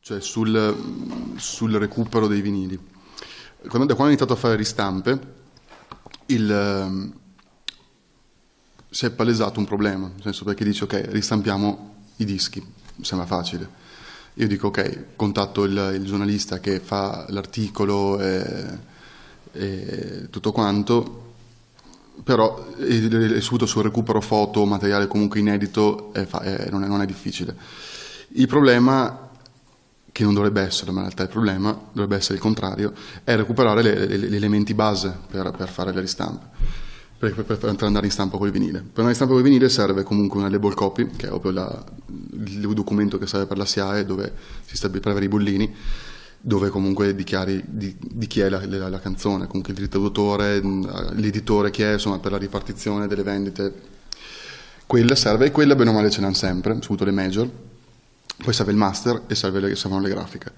cioè sul, sul recupero dei vinili. Quando, da quando ho iniziato a fare ristampe, il, ehm, si è palesato un problema, nel senso perché dici ok, ristampiamo i dischi, sembra facile. Io dico ok, contatto il, il giornalista che fa l'articolo e, e tutto quanto, però il subito sul recupero foto, materiale comunque inedito è, è, non, è, non, è, difficile. Il problema, che non dovrebbe essere, ma in realtà il problema dovrebbe essere il contrario, è recuperare gli elementi base per, per, fare le ristampe, per, per, per, andare in stampa col vinile. Per andare in stampa col vinile serve comunque una label copy, che è proprio la, il documento che serve per la SIAE, dove si stabilisce per avere i bollini, dove comunque dichiari di, di chi è la, la, la, canzone, comunque il diritto d'autore, l'editore chi è, insomma, per la ripartizione delle vendite. Quella serve e quella bene o male ce l'hanno sempre, soprattutto le major. Poi serve il master e serve le, servono le grafiche.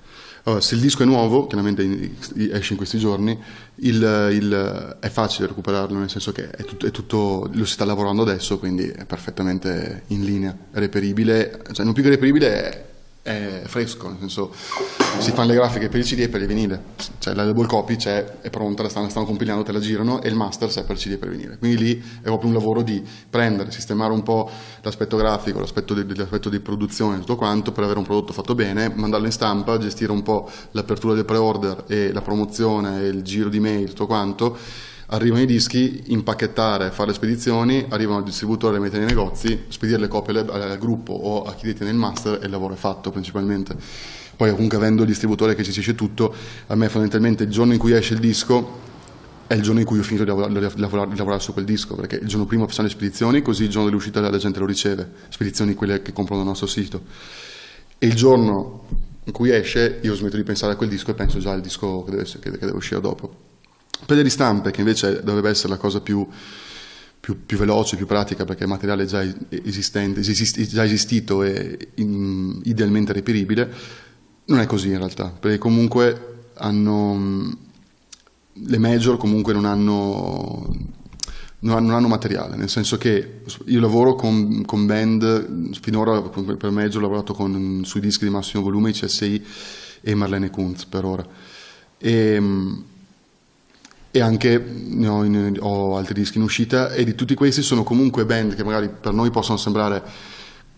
Allora, se il disco è nuovo, chiaramente esce in questi giorni, il, il, è facile recuperarlo, nel senso che è tutto, è tutto, lo si sta lavorando adesso, quindi è perfettamente in linea, reperibile, cioè non più che reperibile è fresco, nel senso si fanno le grafiche per il CD e per il vinile, cioè la label copy c'è, è pronta, la stanno, stanno, compilando, te la girano e il master c'è per il CD e per il vinile. Quindi lì è proprio un lavoro di prendere, sistemare un po' l'aspetto grafico, l'aspetto di, l'aspetto di produzione, tutto quanto per avere un prodotto fatto bene, mandarlo in stampa, gestire un po' l'apertura del pre-order e la promozione, il giro di mail, tutto quanto arrivano i dischi, impacchettare, fare le spedizioni, arrivano al distributore, le mettere nei negozi, spedire le copie al, al gruppo o a chi detiene il master e il lavoro è fatto principalmente. Poi comunque avendo il distributore che gestisce tutto, a me fondamentalmente il giorno in cui esce il disco è il giorno in cui ho finito di lavorare, di lavorare, di lavorare su quel disco, perché il giorno prima facciamo le spedizioni, così il giorno dell'uscita la gente lo riceve, spedizioni quelle che comprano dal nostro sito. E il giorno in cui esce io smetto di pensare a quel disco e penso già al disco che deve, che deve uscire dopo. Per le ristampe, che invece dovrebbe essere la cosa più, più, più veloce, più pratica, perché il materiale è già, esistente, esist, già esistito e in, idealmente reperibile, non è così in realtà, perché comunque hanno, le major comunque non hanno, non hanno, materiale, nel senso che io lavoro con, con band, finora per major ho lavorato con, sui dischi di massimo volume, i CSI e Marlene Kunz per ora. E, e anche ho, in, ho, altri dischi in uscita e di tutti questi sono comunque band che magari per noi possono sembrare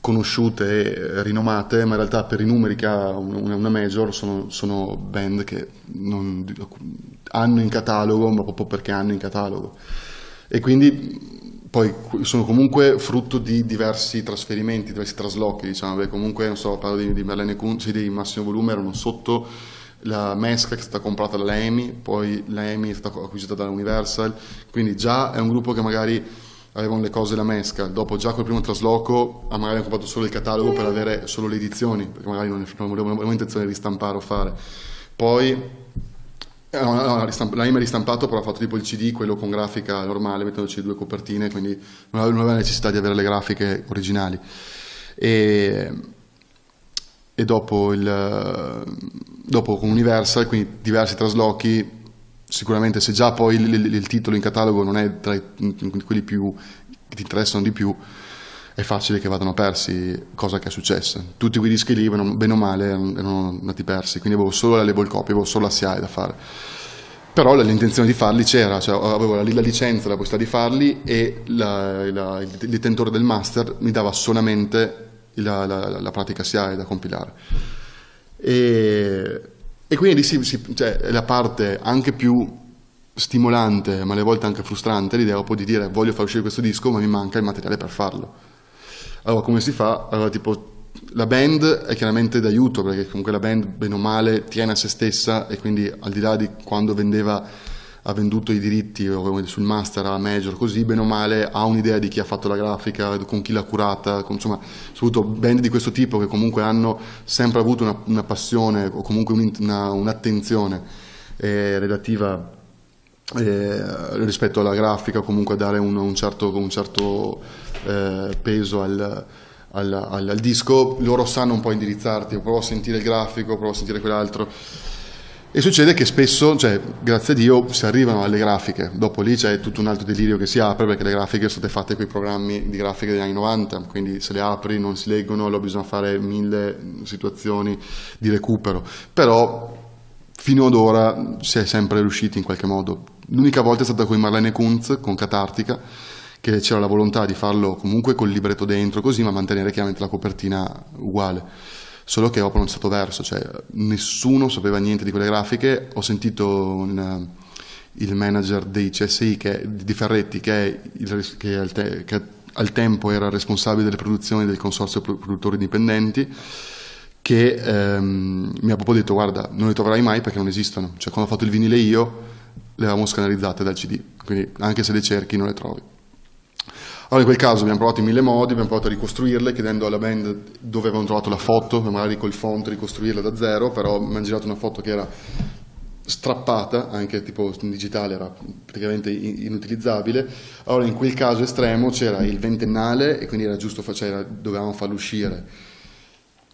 conosciute e rinomate, ma in realtà per i numeri che ha una, una major sono, sono, band che non, hanno in catalogo, ma proprio perché hanno in catalogo. E quindi poi sono comunque frutto di diversi trasferimenti, diversi traslochi, diciamo, Beh, comunque non so, parlo di, di Merlene Kunz, di massimo volume, erano sotto la Mesca che è stata comprata dalla EMI, poi la EMI è stata acquisita dalla Universal, quindi già è un gruppo che magari avevano le cose la Mesca, dopo già col primo trasloco ha magari comprato solo il catalogo per avere solo le edizioni, perché magari non, avevano intenzione di ristampare o fare. Poi eh, no, no, la EMI ha ristampato, però ha fatto tipo il CD, quello con grafica normale, mettendoci due copertine, quindi non aveva necessità di avere le grafiche originali. E, e dopo, il, dopo con Universal, quindi diversi traslochi, sicuramente se già poi il, il, il titolo in catalogo non è tra i, quelli più, che ti interessano di più, è facile che vadano persi, cosa che è successa. Tutti quei dischi lì, bene o male, erano andati persi, quindi avevo solo la label copy, avevo solo la SIAE da fare. Però l'intenzione di farli c'era, cioè avevo la, la licenza, la possibilità di farli e la, la, il detentore del master mi dava solamente la, la, la pratica si ha da compilare. E, e quindi si, si, cioè, è la parte anche più stimolante, ma alle volte anche frustrante, l'idea proprio di dire voglio far uscire questo disco, ma mi manca il materiale per farlo. Allora, come si fa? Allora, tipo, la band è chiaramente d'aiuto, perché comunque la band, bene o male, tiene a se stessa e quindi al di là di quando vendeva ha venduto i diritti sul master a major, così bene o male ha un'idea di chi ha fatto la grafica, con chi l'ha curata, con, insomma, soprattutto band di questo tipo che comunque hanno sempre avuto una, una passione o comunque una, un'attenzione eh, relativa eh, rispetto alla grafica, comunque a dare un, un certo, un certo eh, peso al, al, al, al, disco, loro sanno un po' indirizzarti, provo a sentire il grafico, provo a sentire quell'altro E succede che spesso, cioè, grazie a Dio, si arrivano alle grafiche. Dopo lì c'è tutto un altro delirio che si apre perché le grafiche sono state fatte con i programmi di grafica degli anni 90, quindi se le apri non si leggono, allora bisogna fare mille situazioni di recupero. Però fino ad ora si è sempre riusciti in qualche modo. L'unica volta è stata con Marlene Kunz, con Catartica, che c'era la volontà di farlo comunque col libretto dentro così, ma mantenere chiaramente la copertina uguale solo che proprio non c'è stato verso, cioè nessuno sapeva niente di quelle grafiche, ho sentito un, il manager dei CSI che, di Ferretti che, il, che, al te, che, al tempo era responsabile delle produzioni del consorzio produttori indipendenti che ehm, mi ha proprio detto guarda non le troverai mai perché non esistono, cioè quando ho fatto il vinile io le avevamo scanalizzate dal CD, quindi anche se le cerchi non le trovi. Allora in quel caso abbiamo provato in mille modi, abbiamo provato a ricostruirle chiedendo alla band dove avevano trovato la foto, magari col font ricostruirla da zero, però mi hanno girato una foto che era strappata, anche tipo in digitale era praticamente inutilizzabile. Allora in quel caso estremo c'era il ventennale e quindi era giusto, cioè, dovevamo farlo uscire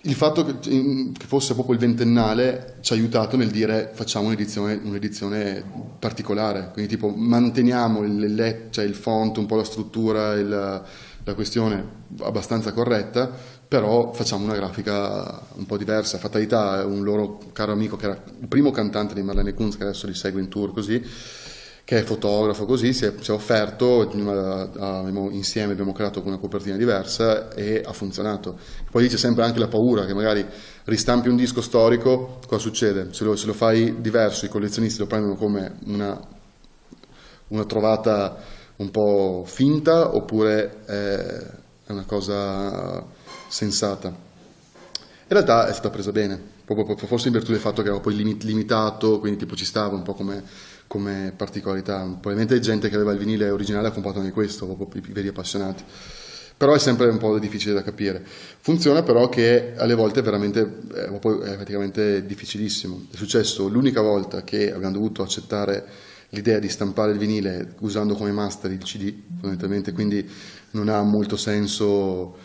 il fatto che, che, fosse proprio il ventennale ci ha aiutato nel dire facciamo un'edizione, un'edizione particolare, quindi tipo manteniamo il, il, cioè il font, un po' la struttura, il, la questione abbastanza corretta, però facciamo una grafica un po' diversa. Fatalità è un loro caro amico che era il primo cantante di Marlene Kunz, che adesso li segue in tour così, che è fotografo così, si è, si è offerto, abbiamo, insieme abbiamo creato una copertina diversa e ha funzionato. Poi c'è sempre anche la paura che magari ristampi un disco storico, cosa succede? Se lo, se lo fai diverso, i collezionisti lo prendono come una, una trovata un po' finta oppure è una cosa sensata. In realtà è stata presa bene, forse in virtù del fatto che era poi limitato, quindi tipo ci stava un po' come come particolarità. Probabilmente gente che aveva il vinile originale ha comprato anche questo, proprio i veri appassionati. Però è sempre un po' difficile da capire. Funziona però che alle volte è veramente, è, è praticamente difficilissimo. È successo l'unica volta che abbiamo dovuto accettare l'idea di stampare il vinile usando come master il CD, fondamentalmente, quindi non ha molto senso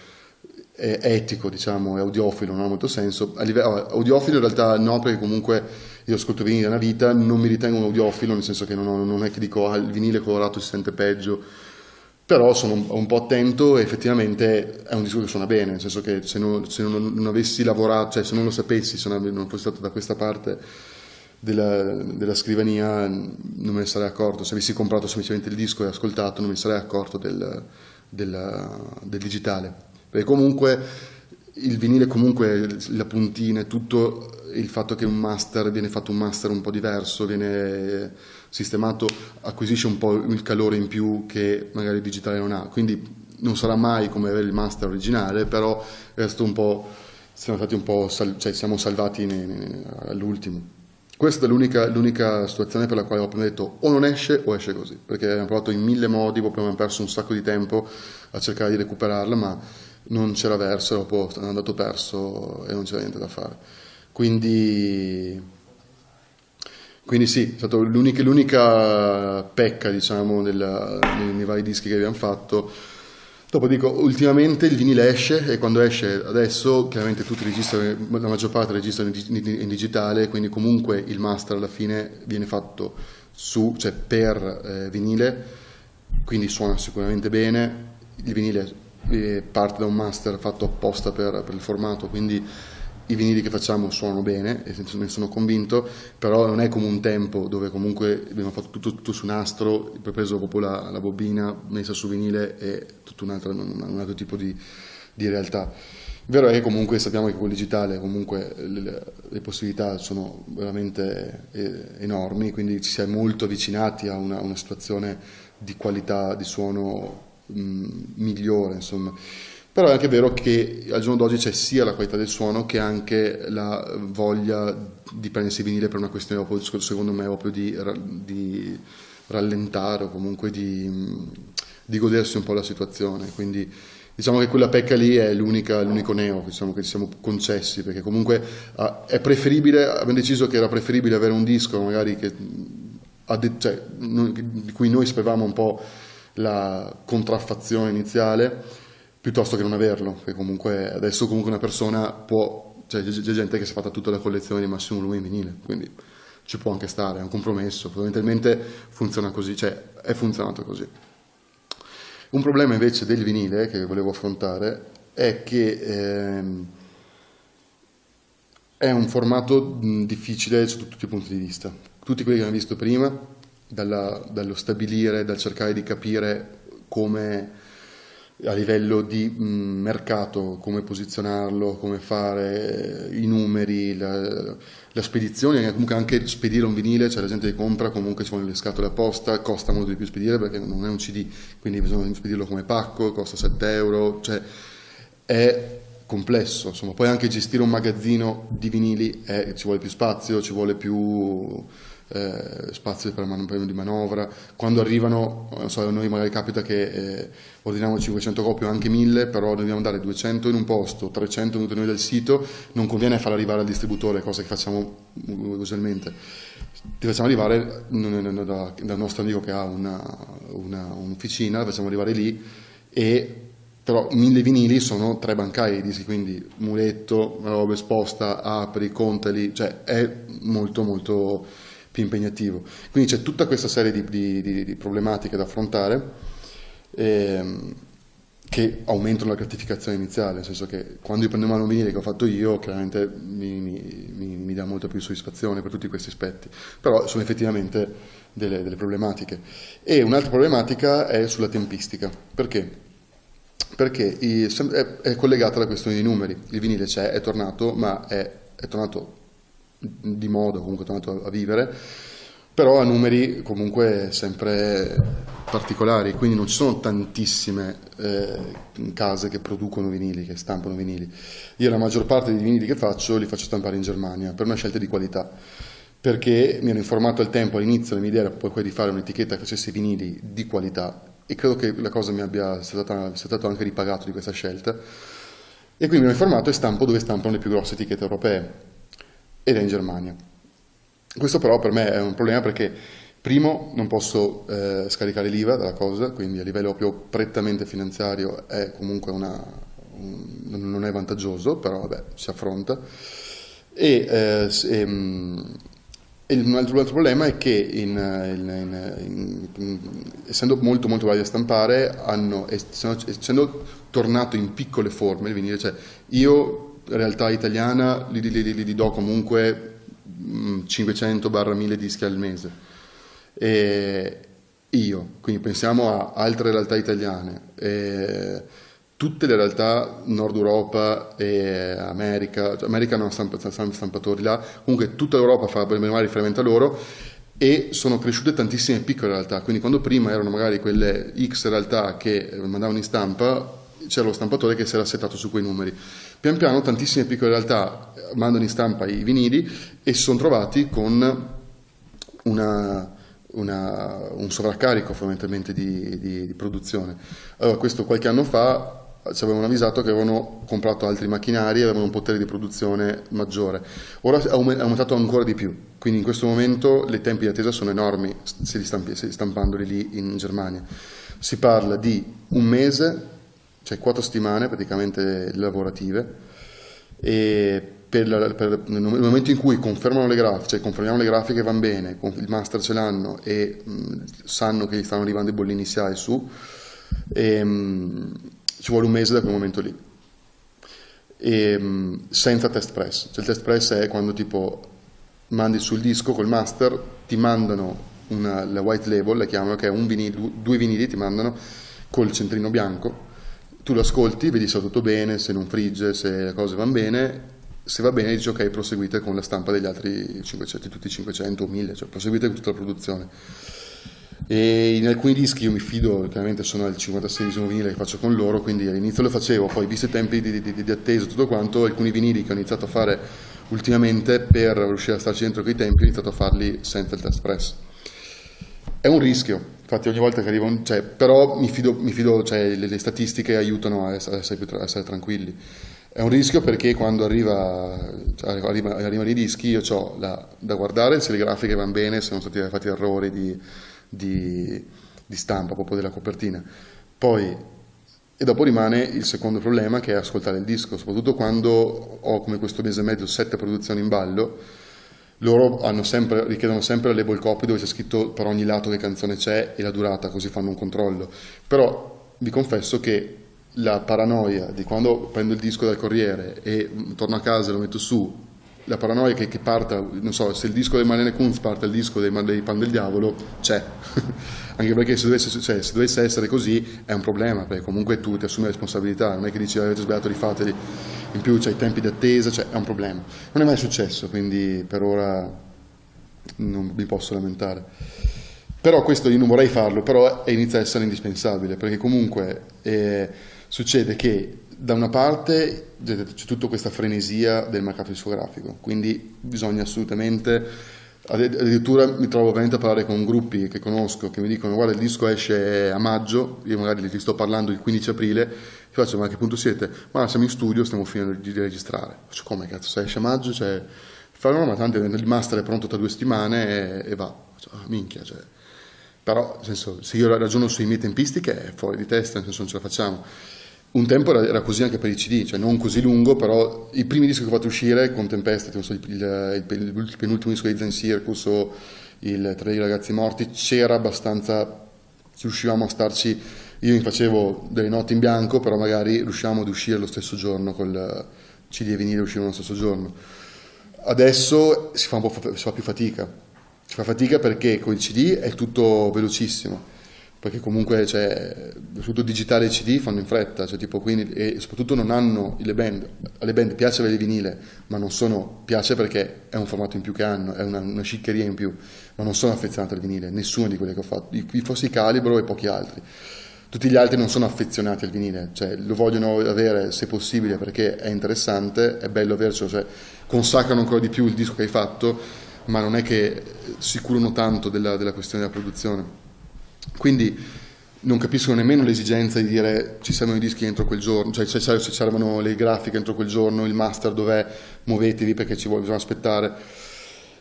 è etico, diciamo, è audiofilo, non ha molto senso. A livello, audiofilo in realtà no, perché comunque io ascolto vinile da una vita, non mi ritengo un audiofilo, nel senso che non, ho, non è che dico ah, il vinile colorato si sente peggio, però sono un, un, po' attento e effettivamente è un disco che suona bene, nel senso che se non, se non, non avessi lavorato, cioè se non lo sapessi, se non, non fossi stato da questa parte della, della, scrivania non me ne sarei accorto, se avessi comprato semplicemente il disco e ascoltato non mi sarei accorto del, del, del digitale. Perché comunque il vinile comunque la puntina e tutto il fatto che un master viene fatto un master un po' diverso viene sistemato acquisisce un po' il calore in più che magari il digitale non ha quindi non sarà mai come avere il master originale però stato un po' siamo stati un po' sal- cioè siamo salvati ne- ne- all'ultimo questa è l'unica, l'unica, situazione per la quale abbiamo detto o non esce o esce così perché abbiamo provato in mille modi abbiamo perso un sacco di tempo a cercare di recuperarla ma non c'era verso, dopo è andato perso e non c'era niente da fare. Quindi, quindi sì, è stata l'unica, l'unica pecca diciamo, nella, nei, nei, vari dischi che abbiamo fatto. Dopo dico, ultimamente il vinile esce e quando esce adesso chiaramente tutti registrano, la maggior parte registrano in digitale, quindi comunque il master alla fine viene fatto su, cioè per eh, vinile, quindi suona sicuramente bene, il vinile parte da un master fatto apposta per, per, il formato, quindi i vinili che facciamo suonano bene ne sono convinto, però non è come un tempo dove comunque abbiamo fatto tutto, tutto su nastro, poi preso proprio la, la, bobina messa su vinile e tutto un altro, un altro tipo di, di realtà. Vero è che comunque sappiamo che con il digitale comunque le, le possibilità sono veramente eh, enormi, quindi ci si è molto avvicinati a una, una situazione di qualità di suono Mm, migliore, insomma. Però è anche vero che al giorno d'oggi c'è sia la qualità del suono che anche la voglia di prendersi vinile per una questione, secondo me, proprio di, di rallentare o comunque di, di, godersi un po' la situazione. Quindi diciamo che quella pecca lì è l'unico neo diciamo, che ci siamo concessi, perché comunque uh, è preferibile, abbiamo deciso che era preferibile avere un disco magari che, cioè, di cui noi speravamo un po' la contraffazione iniziale piuttosto che non averlo, perché comunque adesso comunque una persona può, cioè c'è gente che si è fatta tutta la collezione di Massimo Lume in vinile, quindi ci può anche stare, è un compromesso, fondamentalmente funziona così, cioè è funzionato così. Un problema invece del vinile che volevo affrontare è che ehm, è un formato difficile sotto tutti i punti di vista. Tutti quelli che abbiamo visto prima, dalla, dallo stabilire, dal cercare di capire come a livello di mercato, come posizionarlo, come fare i numeri, la, la spedizione, comunque anche spedire un vinile, cioè la gente li compra, comunque ci vogliono le scatole apposta, costa molto di più spedire perché non è un CD, quindi bisogna spedirlo come pacco, costa 7 euro, cioè è complesso, insomma, poi anche gestire un magazzino di vinili è, ci vuole più spazio, ci vuole più eh, spazio per un premio di manovra, quando arrivano, so, a noi magari capita che eh, ordiniamo 500 copie o anche 1000, però dobbiamo dare 200 in un posto, 300 venuti noi dal sito, non conviene far arrivare al distributore, cosa che facciamo usualmente. Ti facciamo arrivare dal nostro amico che ha una, una, un'officina, la facciamo arrivare lì e però mille vinili sono tre bancai di dischi, quindi muletto, roba esposta, apri, contali, cioè è molto molto più impegnativo. Quindi c'è tutta questa serie di, di, di, di problematiche da affrontare ehm, che aumentano la gratificazione iniziale, nel senso che quando io prendo mano vinile che ho fatto io, chiaramente mi, mi, mi, mi, dà molta più soddisfazione per tutti questi aspetti, però sono effettivamente delle, delle problematiche. E un'altra problematica è sulla tempistica, perché? perché è collegata alla questione dei numeri. Il vinile c'è, è tornato, ma è, è tornato di moda, comunque tornato a vivere, però a numeri comunque sempre particolari, quindi non ci sono tantissime eh, case che producono vinili, che stampano vinili. Io la maggior parte dei vinili che faccio li faccio stampare in Germania per una scelta di qualità perché mi hanno informato al tempo all'inizio, la mia idea era poi quella di fare un'etichetta che facesse vinili di qualità e credo che la cosa mi abbia sia stato anche ripagato di questa scelta. E quindi mi hanno informato e stampo dove stampano le più grosse etichette europee, ed è in Germania. Questo però per me è un problema perché, primo, non posso eh, scaricare l'IVA dalla cosa, quindi a livello proprio prettamente finanziario è comunque una, un, non è vantaggioso, però vabbè, si affronta. E, eh, e, ehm, un altro, un altro, problema è che in, in, in, essendo molto molto bravi a stampare, hanno, essendo, essendo, tornato in piccole forme il vinile, cioè io realtà italiana li, li, li, li do comunque 500-1000 mm, dischi al mese. E io, quindi pensiamo a altre realtà italiane. E, tutte le realtà Nord Europa e America, cioè America non ha stampatori là, comunque tutta l'Europa fa male riferimento a loro e sono cresciute tantissime piccole realtà, quindi quando prima erano magari quelle X realtà che mandavano in stampa, c'era lo stampatore che si era settato su quei numeri. Pian piano tantissime piccole realtà mandano in stampa i vinili e si sono trovati con una, una, un sovraccarico fondamentalmente di, di, di produzione. Allora, questo qualche anno fa ci avevano avvisato che avevano comprato altri macchinari e avevano un potere di produzione maggiore. Ora è aumentato ancora di più, quindi in questo momento i tempi di attesa sono enormi se li, stampi, se li stampandoli lì in Germania. Si parla di un mese, cioè quattro settimane praticamente lavorative, e per, per, nel momento in cui confermano le grafiche, cioè confermiamo le grafiche vanno bene, il master ce l'hanno e mh, sanno che gli stanno arrivando i bollini SIA e su, e, mh, ci vuole un mese da quel momento lì. E, ehm, senza test press. Cioè, il test press è quando tipo mandi sul disco col master, ti mandano una, la white label, la chiamano, che è un vinile, due vinili, ti mandano col centrino bianco, tu lo ascolti, vedi se va tutto bene, se non frigge, se le cose vanno bene, se va bene dici ok proseguite con la stampa degli altri 500, tutti 500 o 1000, cioè proseguite con tutta la produzione. E in alcuni dischi io mi fido, chiaramente sono al 56 vinile che faccio con loro, quindi all'inizio lo facevo, poi visto i tempi di, di, di attesa e tutto quanto, alcuni vinili che ho iniziato a fare ultimamente per riuscire a starci dentro quei tempi, ho iniziato a farli senza il test press. È un rischio, infatti ogni volta che arrivo, cioè, però mi fido, mi fido cioè, le, le, statistiche aiutano a essere, a essere, più, a essere tranquilli. È un rischio perché quando arriva, cioè, arriva, arrivano i dischi io ho da, da guardare se le grafiche vanno bene, se non sono stati fatti errori di di, di stampa proprio della copertina. Poi, e dopo rimane il secondo problema che è ascoltare il disco, soprattutto quando ho come questo mese e mezzo sette produzioni in ballo, loro sempre, richiedono sempre la label copy dove c'è scritto per ogni lato che canzone c'è e la durata, così fanno un controllo. Però vi confesso che la paranoia di quando prendo il disco dal Corriere e torno a casa e lo metto su, la paranoia che, che parta, non so, se il disco dei Marlene Kunz parte il disco dei, dei Pan del Diavolo, c'è. Anche perché se dovesse, cioè, se dovesse, essere così è un problema, perché comunque tu ti assumi la responsabilità, non è che dici avete sbagliato, rifateli, in più c'è i tempi di attesa, cioè è un problema. Non è mai successo, quindi per ora non mi posso lamentare. Però questo io non vorrei farlo, però inizia a essere indispensabile, perché comunque... Eh, succede che da una parte c'è tutta questa frenesia del mercato discografico, quindi bisogna assolutamente addirittura mi trovo veramente a parlare con gruppi che conosco che mi dicono guarda il disco esce a maggio, io magari ti sto parlando il 15 aprile, ti faccio ma a che punto siete? Ma siamo in studio, stiamo finendo di registrare. Faccio come cazzo, se esce a maggio, cioè, fanno no, ma tanto il master è pronto tra due settimane e, e va. Faccio, ah, minchia, cioè. Però, nel senso, se io ragiono sui miei tempistiche è fuori di testa, nel senso non ce la facciamo. Un tempo era, era, così anche per i CD, cioè non così lungo, però i primi dischi che ho fatto uscire con Tempesta, so, il, il, il, penultimo disco di Zen Circus o il Tre dei ragazzi morti, c'era abbastanza, riuscivamo a starci, io mi facevo delle notti in bianco, però magari riuscivamo ad uscire lo stesso giorno, col CD e vinile uscivano lo stesso giorno. Adesso si fa, un po', si fa più fatica, si fa fatica perché con il CD è tutto velocissimo perché comunque cioè, soprattutto digitale e CD fanno in fretta, cioè, tipo, quindi, e soprattutto non hanno le band, alle band piace avere il vinile, ma non sono, piace perché è un formato in più che hanno, è una, una sciccheria in più, ma non sono affezionati al vinile, nessuno di quelli che ho fatto, i, Fossi Calibro e pochi altri. Tutti gli altri non sono affezionati al vinile, cioè, lo vogliono avere se possibile perché è interessante, è bello avercelo, cioè, consacrano ancora di più il disco che hai fatto, ma non è che si curano tanto della, della questione della produzione. Quindi non capiscono nemmeno l'esigenza di dire ci servono i dischi entro quel giorno, cioè ci servono le grafiche entro quel giorno, il master dov'è, muovetevi perché ci vuole, bisogna aspettare.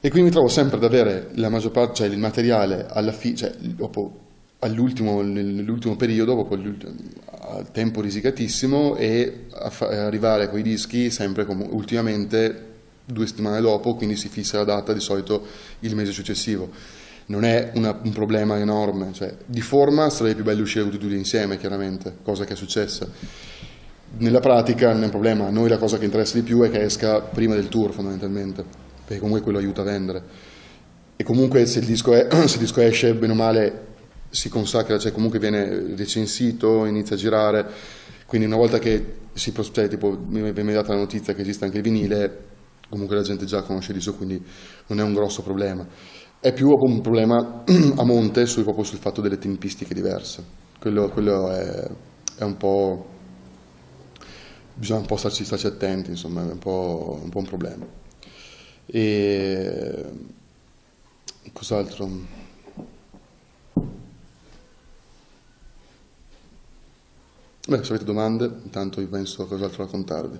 E quindi mi trovo sempre ad avere la maggior parte, cioè il materiale alla fine, cioè dopo, all'ultimo, nell'ultimo periodo, dopo al tempo risicatissimo e arrivare con i dischi sempre come ultimamente due settimane dopo, quindi si fissa la data di solito il mese successivo non è una, un problema enorme, cioè, di forma sarebbe più bello uscire tutti e due insieme, chiaramente, cosa che è successa. Nella pratica non è un problema, a noi la cosa che interessa di più è che esca prima del tour fondamentalmente, perché comunque quello aiuta a vendere. E comunque se il disco, è, se il disco esce bene o male si consacra, cioè comunque viene recensito, inizia a girare, quindi una volta che si, cioè, tipo, mi viene data la notizia che esiste anche il vinile, comunque la gente già conosce il disco, quindi non è un grosso problema è più un problema a monte su, proprio sul fatto delle tempistiche diverse. Quello, quello è, è, un po'... bisogna un po' starci, starci attenti, insomma, è un po', un po' un problema. E cos'altro? Beh, se avete domande, intanto io penso a cos'altro raccontarvi.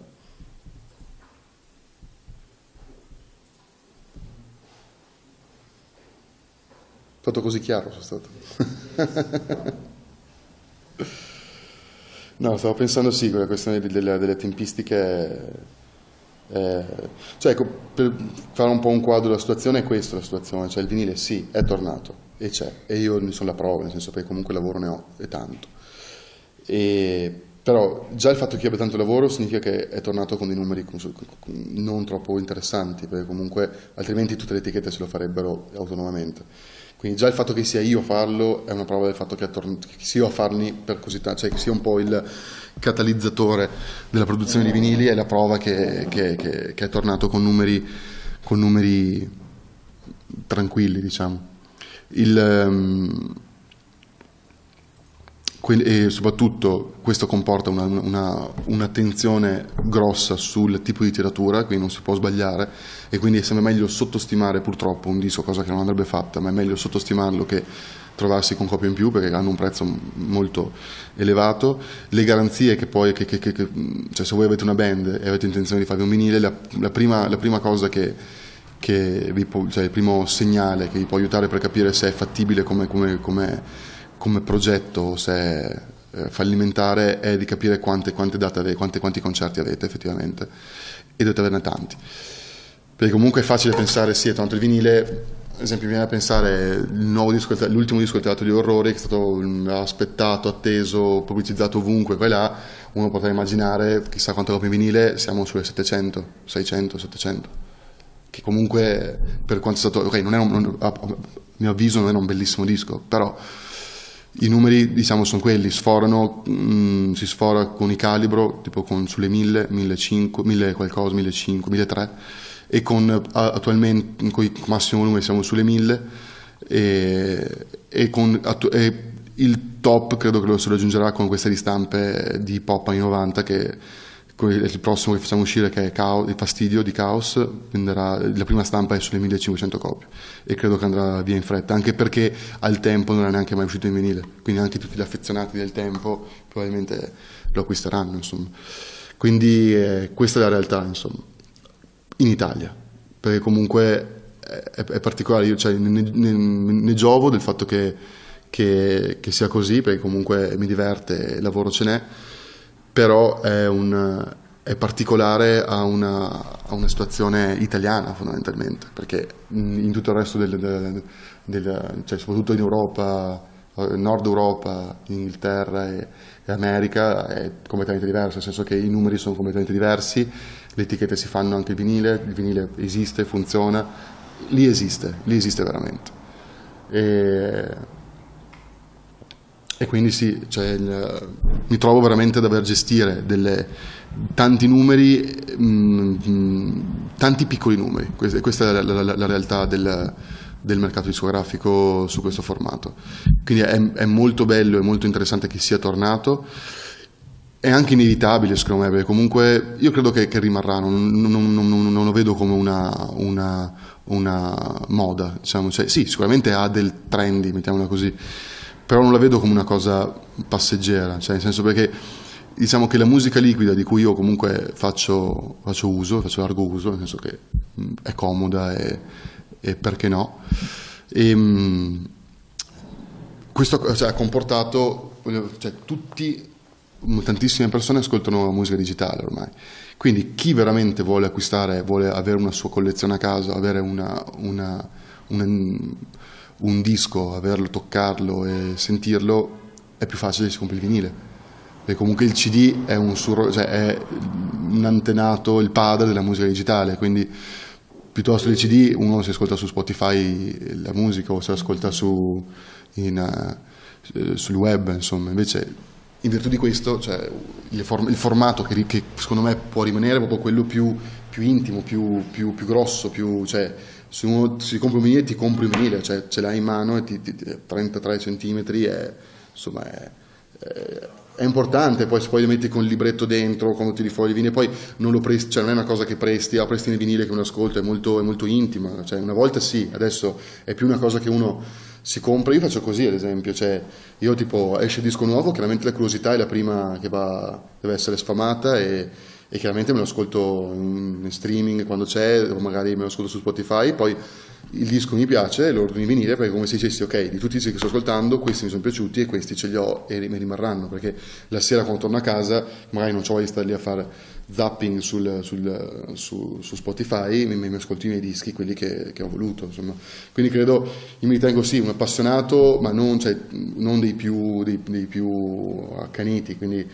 Stato così chiaro sono stato. no, stavo pensando sì, con la questione delle, delle tempistiche. Eh, cioè, ecco, per fare un po' un quadro della situazione, è questa la situazione, cioè il vinile sì, è tornato e c'è, e io ne sono la prova, nel senso che comunque lavoro ne ho, e tanto. E, però già il fatto che io abbia tanto lavoro significa che è tornato con dei numeri non troppo interessanti, perché comunque altrimenti tutte le etichette se lo farebbero autonomamente. Quindi già il fatto che sia io a farlo è una prova del fatto che, attorno, che sia io a farli per così tanto, cioè che sia un po' il catalizzatore della produzione di vinili, è la prova che, che, che è tornato con numeri, con numeri tranquilli, diciamo. Il, um, e soprattutto questo comporta una, una, un'attenzione grossa sul tipo di tiratura, quindi non si può sbagliare e quindi è sempre meglio sottostimare purtroppo un disco, cosa che non andrebbe fatta, ma è meglio sottostimarlo che trovarsi con copie in più perché hanno un prezzo molto elevato, le garanzie che poi, che, che, che, cioè se voi avete una band e avete intenzione di farvi un vinile, la, la, prima, la prima, cosa che, vi può, cioè il primo segnale che vi può aiutare per capire se è fattibile come, come, come come progetto, se è eh, fallimentare, è di capire quante, quante date avete, quanti, quanti concerti avete effettivamente e dovete averne tanti. Perché comunque è facile pensare, sì, tanto il vinile, ad esempio, viene a pensare disco, l'ultimo disco del Teatro di Orrori, che è stato aspettato, atteso, pubblicizzato ovunque, poi là uno potrebbe immaginare, chissà quanto copie in vinile, siamo sulle 700, 600, 700. Che comunque, per quanto è stato, ok, non è un, non, a mio avviso non era un bellissimo disco, però i numeri diciamo sono quelli, sforano, mh, mm, si sfora con i calibro, tipo con, sulle 1000, 1500, 1000 qualcosa, 1500, 1300 e con attualmente con i massimo numeri siamo sulle 1000 e, e, con, e il top credo che lo si raggiungerà con queste ristampe di pop anni 90 che il prossimo che facciamo uscire che è Chaos, il fastidio di Chaos venderà, la prima stampa è sulle 1500 copie e credo che andrà via in fretta anche perché al tempo non è neanche mai uscito in vinile quindi anche tutti gli affezionati del tempo probabilmente lo acquisteranno insomma. quindi eh, questa è la realtà insomma. in Italia perché comunque è, è particolare io cioè, ne, ne, ne, giovo del fatto che, che, che sia così perché comunque mi diverte, lavoro ce n'è però è, un, è particolare a una, a una, situazione italiana fondamentalmente, perché in tutto il resto del, del, del cioè soprattutto in Europa, Nord Europa, Inghilterra e, e, America è completamente diverso, nel senso che i numeri sono completamente diversi, le etichette si fanno anche il vinile, il vinile esiste, funziona, lì esiste, lì esiste veramente. E, e quindi sì, cioè il, mi trovo veramente ad aver gestire delle, tanti numeri, mh, mm, mh, mm, tanti piccoli numeri, questa, questa è la, la, la realtà del, del, mercato discografico su questo formato. Quindi è, è, molto bello e molto interessante che sia tornato, è anche inevitabile secondo me, perché comunque io credo che, che rimarrà, non, non, non, non, lo vedo come una, una, una moda, diciamo. cioè, sì, sicuramente ha del trendy, mettiamola così però non la vedo come una cosa passeggera, cioè nel senso perché diciamo che la musica liquida di cui io comunque faccio, faccio uso, faccio largo uso, nel senso che mh, è comoda e, e, perché no, e, ehm, questo cioè, ha comportato, cioè, tutti, tantissime persone ascoltano musica digitale ormai, quindi chi veramente vuole acquistare, vuole avere una sua collezione a casa, avere una, una, una un disco, averlo, toccarlo e sentirlo, è più facile se si compra il vinile. Perché comunque il CD è un, surro, cioè è un antenato, il padre della musica digitale, quindi piuttosto il CD uno si ascolta su Spotify la musica o si ascolta su, in, uh, sul web, insomma, invece in virtù di questo cioè, il, form- il, formato che, che, secondo me può rimanere è proprio quello più, più intimo, più, più, più grosso, cioè, se uno si compra un vinile ti compri un vinile, cioè ce l'hai in mano e ti, ti, 33 centimetri è, insomma, è, è, è, importante, poi se poi lo metti con il libretto dentro, quando ti rifogli il vinile, poi non lo presti, cioè non è una cosa che presti, ah, presti nel vinile che uno ascolta, è molto, è molto intima, cioè una volta sì, adesso è più una cosa che uno si compra, io faccio così ad esempio, cioè io tipo esce il disco nuovo, chiaramente la curiosità è la prima che va, deve essere sfamata e e chiaramente me lo ascolto in streaming quando c'è o magari me lo ascolto su Spotify, poi il disco mi piace, lo ordino in vinile perché come se dicessi ok, di tutti i dischi che sto ascoltando questi mi sono piaciuti e questi ce li ho e mi rimarranno perché la sera quando torno a casa magari non ho voglia di stare lì a fare zapping sul, sul, su, su, Spotify, mi, mi, ascolto i miei dischi, quelli che, che ho voluto. Insomma. Quindi credo, io mi ritengo sì un appassionato, ma non, cioè, non dei, più, dei, dei più accaniti. Quindi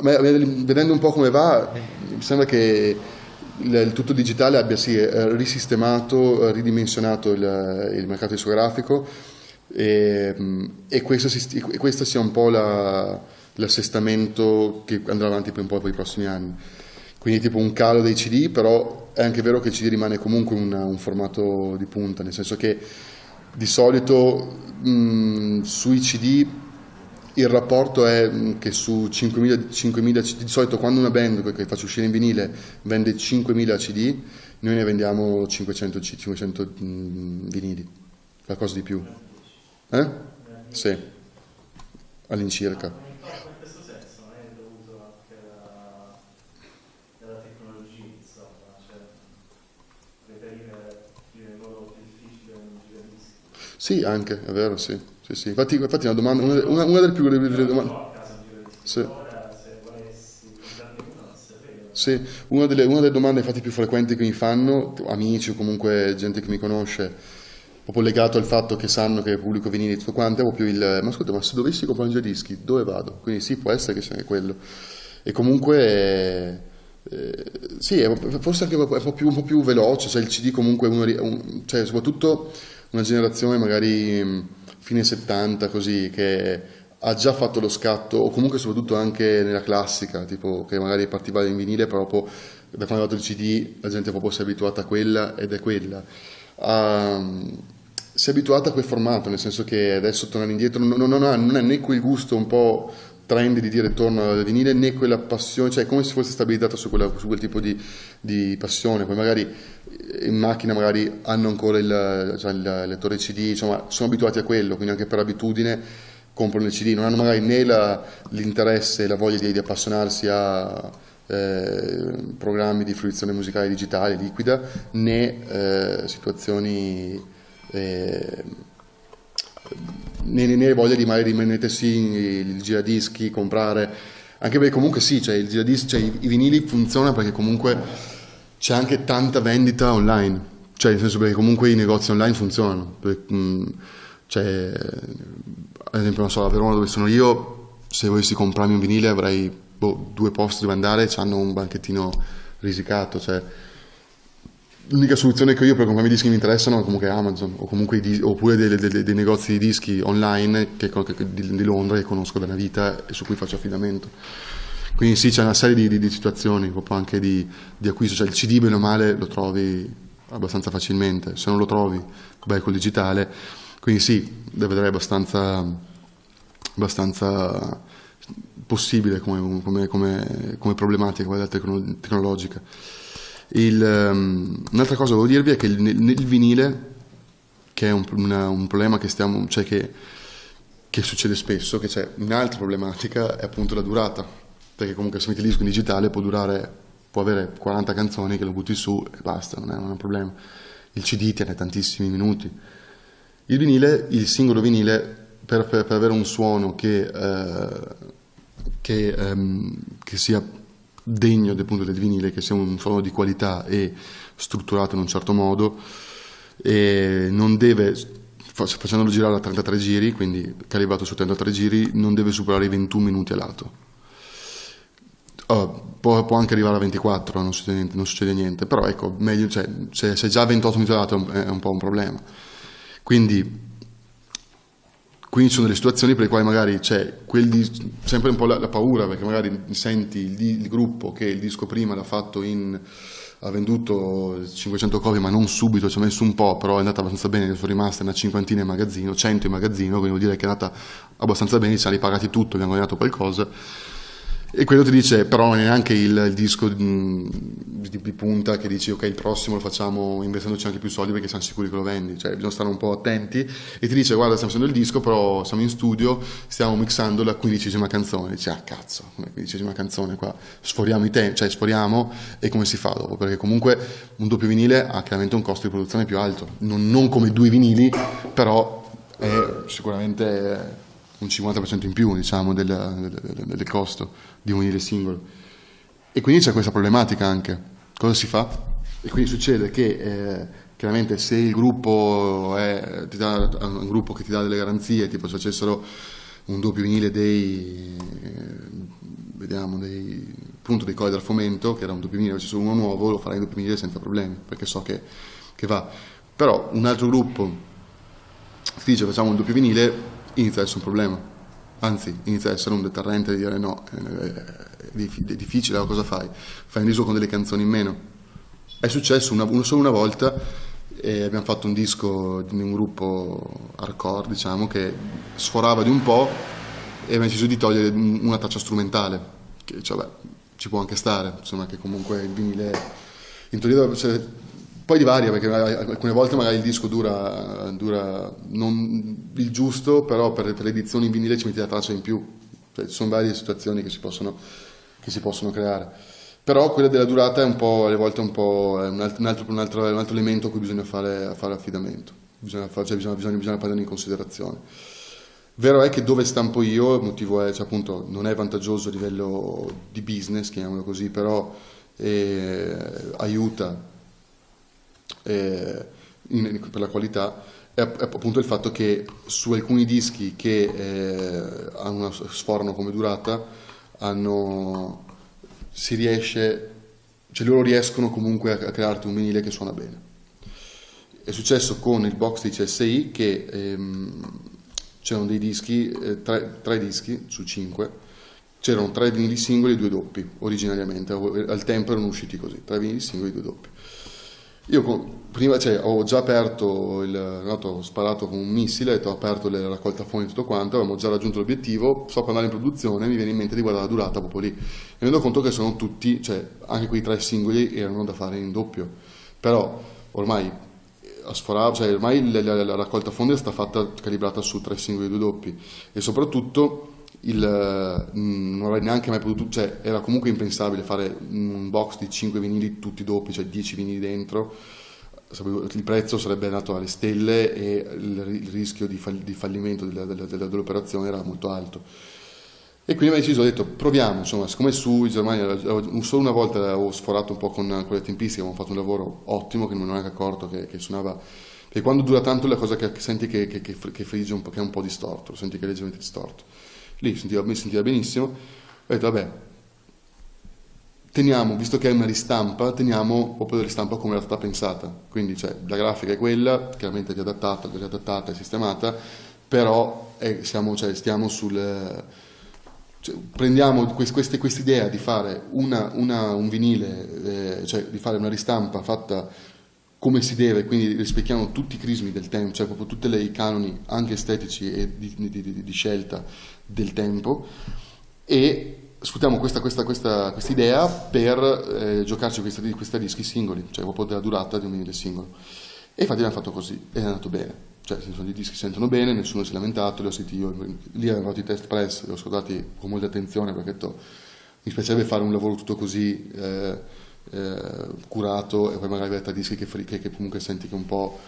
vedendo un po' come va, mi sembra che il, tutto digitale abbia sì, eh, risistemato, eh, ridimensionato il, il mercato discografico e, e, questo, questo, sia un po' la, l'assestamento che andrà avanti per un po' per i prossimi anni. Quindi tipo un calo dei CD, però è anche vero che il CD rimane comunque un, un formato di punta, nel senso che di solito mh, sui CD il rapporto è mm, che su 5.000, 5.000 CD, di solito quando una band che faccio uscire in vinile vende 5.000 CD, noi ne vendiamo 500, 500 mm, vinili, qualcosa di più. Eh? Sì, all'incirca. Sì, anche, è vero, sì. Sì, sì. Infatti, infatti una, domanda, una, una, delle più grandi domande... Sì. se una delle, una delle domande infatti più frequenti che mi fanno, amici o comunque gente che mi conosce, proprio legato al fatto che sanno che pubblico vinili e tutto quanto, è proprio il, ma ascolta, ma se dovessi comprare un giradischi, dove vado? Quindi sì, può essere che sia anche quello. E comunque, eh, sì, è, forse anche un po, più, un po' più veloce, cioè il CD comunque, uno, un, cioè soprattutto una generazione magari fine 70 così, che ha già fatto lo scatto, o comunque soprattutto anche nella classica, tipo che magari partiva in vinile, però da quando è arrivato il CD la gente proprio si è abituata a quella ed è quella um, si è abituata a quel formato, nel senso che adesso tornare indietro non, non, ha, non è né quel gusto un po' trend di dire torno al vinile né quella passione, cioè come se fosse stabilizzata su, quella, su quel tipo di, di, passione. Poi magari in macchina magari hanno ancora il, cioè il lettore CD, insomma sono abituati a quello, quindi anche per abitudine comprano il CD, non hanno magari né la, l'interesse e la voglia di, di appassionarsi a eh, programmi di fruizione musicale digitale liquida né eh, situazioni eh, né, né voglia di magari rimettersi il giradischi, comprare. Anche perché comunque sì, cioè, il giradischi, cioè, i, i vinili funzionano perché comunque c'è anche tanta vendita online, cioè nel senso perché comunque i negozi online funzionano. Mh, cioè, ad esempio, non so, a Verona dove sono io, se volessi comprarmi un vinile avrei boh, due posti dove andare hanno un banchettino risicato. Cioè, l'unica soluzione che ho io per comprarmi dischi che mi interessano è comunque Amazon o comunque di, oppure dei, dei, dei, negozi di dischi online che, che, di, di, Londra che conosco da una vita e su cui faccio affidamento. Quindi sì, c'è una serie di, di situazioni, proprio anche di, acquisto, cioè il CD bene o male lo trovi abbastanza facilmente, se non lo trovi vai col digitale, quindi sì, essere abbastanza, abbastanza possibile come, come, come, come problematica quella tecnologica. Il, um, un'altra cosa che volevo dirvi è che il, il vinile, che è un, una, un problema che, stiamo, cioè che, che, succede spesso, che c'è un'altra problematica, è appunto la durata, perché comunque se metti il disco in digitale può durare, può avere 40 canzoni che lo butti su e basta, non è, non è un problema. Il CD tiene tantissimi minuti. Il vinile, il singolo vinile, per, per, per avere un suono che... Eh, che, um, che sia degno appunto, del vinile, che sia un suono di qualità e strutturato in un certo modo, e non deve, facendolo girare a 33 giri, quindi calibrato su 33 giri, non deve superare i 21 minuti a lato. Oh, può, può, anche arrivare a 24, non succede niente, non succede niente però ecco, meglio, cioè, se, se già 28 minuti a lato è un po' un problema. Quindi quindi ci sono delle situazioni per le quali magari c'è di, sempre un po' la, la, paura, perché magari senti il, il, gruppo che il disco prima l'ha fatto in ha venduto 500 copie ma non subito, ci ha messo un po', però è andata abbastanza bene, sono rimaste una cinquantina in magazzino, 100 in magazzino, quindi vuol dire che è andata abbastanza bene, ci hanno ripagati tutto, abbiamo guadagnato qualcosa e quello ti dice, però non è neanche il, il disco di, di, punta che dici ok il prossimo lo facciamo investendoci anche più soldi perché siamo sicuri che lo vendi, cioè bisogna stare un po' attenti. E ti dice guarda stiamo facendo il disco però siamo in studio, stiamo mixando la quindicesima canzone, dici ah cazzo, la quindicesima canzone qua, sforiamo i tempi, cioè sforiamo e come si fa dopo? Perché comunque un doppio vinile ha chiaramente un costo di produzione più alto, non, non come due vinili, però è sicuramente un 50% in più diciamo, del, del, del, costo di un vinile singolo. E quindi c'è questa problematica anche. Cosa si fa? E quindi succede che eh, chiaramente se il gruppo è dà, un gruppo che ti dà delle garanzie, tipo se facessero un doppio vinile dei, eh, vediamo, dei, appunto dei dal fomento, che era un doppio vinile, se uno nuovo lo farai in doppio vinile senza problemi, perché so che, che va. Però un altro gruppo ti dice facciamo un doppio vinile, inizia ad essere un problema, anzi inizia ad essere un deterrente di dire no, è difficile, cosa fai? Fai un disco con delle canzoni in meno. È successo una, solo una volta e abbiamo fatto un disco di un gruppo hardcore, diciamo, che sforava di un po' e abbiamo deciso di togliere una traccia strumentale, che cioè, beh, ci può anche stare, insomma, che comunque il vinile in teoria cioè, poi divaria perché alcune volte magari il disco dura, dura non il giusto, però per, per le edizioni in vinile ci metti la traccia in più. Cioè, ci sono varie situazioni che si possono, che si possono creare. Però quella della durata è un po', alle volte un, un, altro, un, altro, un, altro, elemento a cui bisogna fare, fare affidamento, bisogna, fare, cioè bisogna, bisogna, bisogna prenderlo in considerazione. Vero è che dove stampo io, il motivo è, cioè appunto, non è vantaggioso a livello di business, chiamiamolo così, però e aiuta e in, per la qualità è appunto il fatto che su alcuni dischi che eh, hanno sforano come durata hanno, si riesce, cioè loro riescono comunque a, a, crearti un vinile che suona bene. È successo con il box di CSI che ehm, c'erano dei dischi, eh, tre, tre dischi su cinque, c'erano tre vinili singoli e due doppi originariamente, al tempo erano usciti così, tre vinili singoli e due doppi. Io prima cioè, ho già aperto, il, ho sparato con un missile, ho aperto la raccolta fondi e tutto quanto, avevamo già raggiunto l'obiettivo, so per andare in produzione, mi viene in mente di guardare la durata proprio lì. E mi rendo conto che sono tutti, cioè anche quei tre singoli erano da fare in doppio. Però ormai, sforavo, cioè, ormai la, la, la, raccolta fondi sta fatta calibrata su tre singoli e due doppi e soprattutto il, mm, non avrei neanche mai potuto, cioè era comunque impensabile fare un box di 5 vinili tutti doppi, cioè 10 vinili dentro, il prezzo sarebbe andato alle stelle e il rischio di, fallimento dell'operazione era molto alto. E quindi ho deciso, ho detto proviamo, insomma, siccome su in Germania solo una volta avevo sforato un po' con, con le tempistiche, abbiamo fatto un lavoro ottimo che non mi ero neanche accorto che, che suonava, perché quando dura tanto è la cosa che, che senti che, che, frigge un po', che è un po' distorto, senti che è leggermente distorto lì sentiva, mi sentiva benissimo, ho detto vabbè, teniamo, visto che è una ristampa, teniamo proprio la ristampa come era stata pensata, quindi cioè, la grafica è quella, chiaramente riadattata, riadattata e sistemata, però è, siamo, cioè, stiamo sul... Cioè, prendiamo questa idea di fare una, una, un vinile, eh, cioè di fare una ristampa fatta come si deve, quindi rispecchiamo tutti i crismi del tempo, cioè proprio tutti i canoni anche estetici e di, di, di, di scelta del tempo e sfruttiamo questa, questa, questa, idea per eh, giocarci questi, questi dischi singoli, cioè proprio della durata di un vinile singolo. E infatti abbiamo fatto così è andato bene. Cioè, dei dischi sentono bene, nessuno si è lamentato, li ho sentiti io, lì avevo fatto i test press, li ho ascoltati con molta attenzione perché detto, mi piacerebbe fare un lavoro tutto così eh, eh, curato e poi magari avere dischi che, che, che, comunque senti che un po'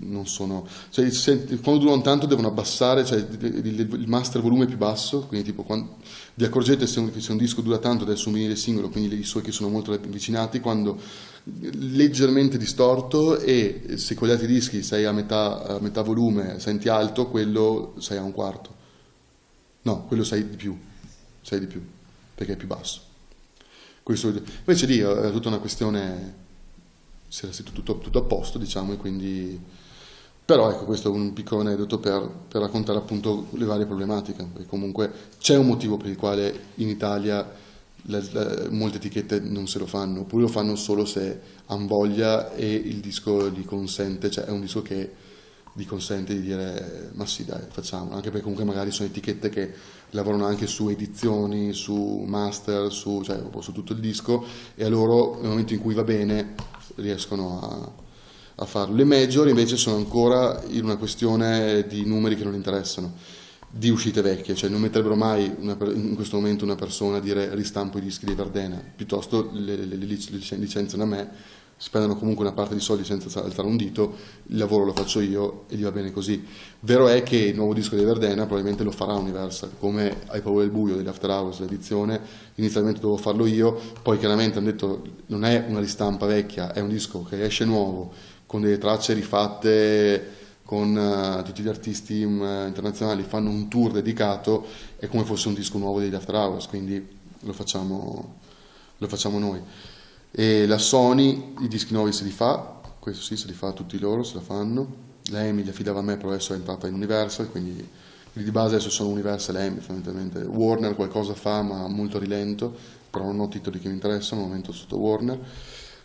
non sono cioè, senti, quando durano tanto devono abbassare cioè, il, il, master volume più basso quindi tipo quando, vi accorgete se un, se un disco dura tanto deve assumere singolo quindi i suoi che sono molto avvicinati quando leggermente distorto e se con gli altri dischi sei a metà, a metà volume senti alto quello sei a un quarto. No quello sei di più sei di più perché è più basso questo, invece lì era tutta una questione, si era tutto, tutto, a posto, diciamo, e quindi... Però ecco, questo è un piccolo aneddoto per, per raccontare appunto le varie problematiche, perché comunque c'è un motivo per il quale in Italia le, le, molte etichette non se lo fanno, oppure lo fanno solo se hanno voglia e il disco gli consente, cioè è un disco che gli consente di dire ma sì dai facciamo, anche perché comunque magari sono etichette che lavorano anche su edizioni, su master, su, cioè, su tutto il disco e a loro nel momento in cui va bene riescono a, a farlo. Le major invece sono ancora in una questione di numeri che non interessano, di uscite vecchie, cioè non metterebbero mai una, in questo momento una persona a dire ristampo i dischi di Verdena, piuttosto le, le, le licenziano a me spendono comunque una parte di soldi senza alzare un dito, il lavoro lo faccio io e gli va bene così. Vero è che il nuovo disco di Verdena probabilmente lo farà Universal, come Hai paura del buio degli After Hours, l'edizione, inizialmente dovevo farlo io, poi chiaramente hanno detto non è una ristampa vecchia, è un disco che esce nuovo, con delle tracce rifatte con uh, tutti gli artisti um, internazionali, fanno un tour dedicato, è come fosse un disco nuovo degli After Hours, quindi lo facciamo, lo facciamo noi. E la Sony i dischi nuovi se li fa, questo sì, se li fa tutti loro, se la fanno. La Amy li affidava a me, però adesso è entrata in Universal, quindi di base adesso sono Universal e Amy fondamentalmente. Warner qualcosa fa, ma molto rilento, però non ho titoli che mi interessano, al momento sotto Warner.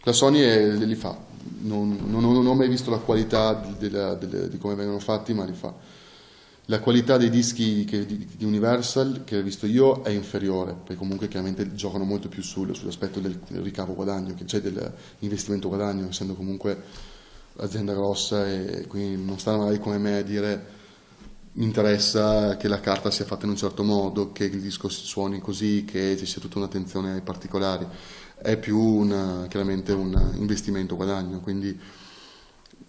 La Sony è, li fa, non, non, non, ho mai visto la qualità di, di, di, di come vengono fatti, ma li fa la qualità dei dischi che, di, di, Universal che ho visto io è inferiore, perché comunque chiaramente giocano molto più sul, sull'aspetto del ricavo guadagno, cioè dell'investimento guadagno, essendo comunque azienda grossa e quindi non stanno magari come me a dire mi interessa che la carta sia fatta in un certo modo, che il disco suoni così, che ci sia tutta un'attenzione ai particolari, è più una, chiaramente un investimento guadagno, quindi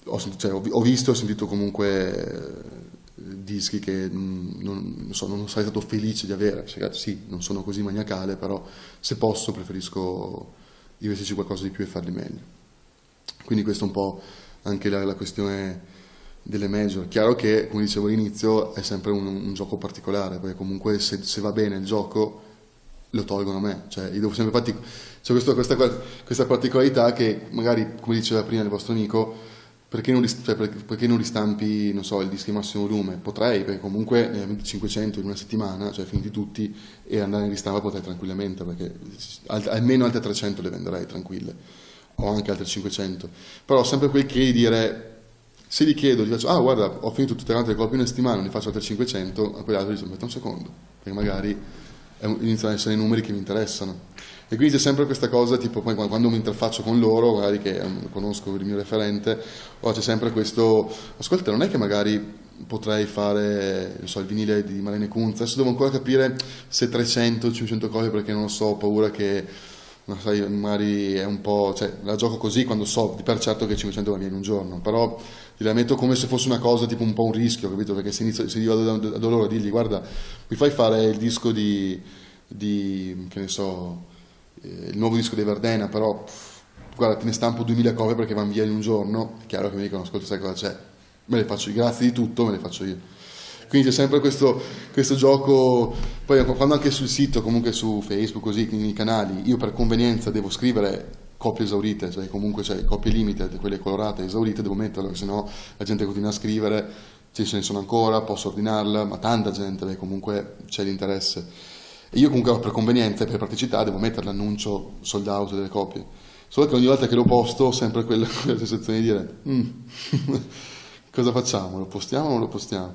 ho, cioè, ho visto e ho sentito comunque dischi che mm, non, so, non, sarei stato felice di avere, sì, non sono così maniacale, però se posso preferisco investirci qualcosa di più e farli meglio. Quindi questa è un po' anche la, la questione delle major. Chiaro che, come dicevo all'inizio, è sempre un, un gioco particolare, perché comunque se, se, va bene il gioco lo tolgono a me. Cioè, io devo sempre, infatti, c'è questo, questa, questa, particolarità che magari, come diceva prima il vostro amico, perché non, cioè, perché non ristampi, non so, il disco di massimo volume? Potrei, perché comunque hai 500 in una settimana, cioè finiti tutti, e andare in ristampa potrei tranquillamente, perché almeno altre 300 le venderei tranquille, o anche altre 500. Però sempre quel che di dire se gli chiedo, gli faccio, ah guarda, ho finito tutte le altre copie in una settimana, ne faccio altre 500, a quell'altro gli dico, aspetta un secondo, perché magari iniziano ad essere i numeri che mi interessano. E quindi c'è sempre questa cosa, tipo poi quando mi interfaccio con loro, magari che um, conosco il mio referente, oh, c'è sempre questo, ascolta, non è che magari potrei fare so, il vinile di Marlene Kunz, adesso devo ancora capire se 300, 500 copie perché non lo so, ho paura che ma sai, magari è un po', cioè la gioco così quando so di per certo che 500 va via in un giorno, però la metto come se fosse una cosa tipo un po' un rischio, capito? Perché se, inizio, se io vado da, da loro a dirgli guarda, mi fai fare il disco di, di che ne so, il nuovo disco di Verdena, però pff, guarda te ne stampo 2000 copie perché vanno via in un giorno, è chiaro che mi dicono ascolta sai cosa c'è, me le faccio, grazie di tutto, me le faccio io. Quindi c'è sempre questo, questo, gioco, poi quando anche sul sito, comunque su Facebook, così, nei canali, io per convenienza devo scrivere copie esaurite, cioè comunque cioè, copie limited, quelle colorate esaurite, devo metterle, se no la gente continua a scrivere, ce ne sono ancora, posso ordinarla, ma tanta gente, beh, comunque c'è l'interesse. Io comunque per convenienza e per praticità devo mettere l'annuncio sold out delle copie. Solo che ogni volta che lo posto ho sempre quella, quella sensazione di dire, mm, cosa facciamo? Lo postiamo o non lo postiamo?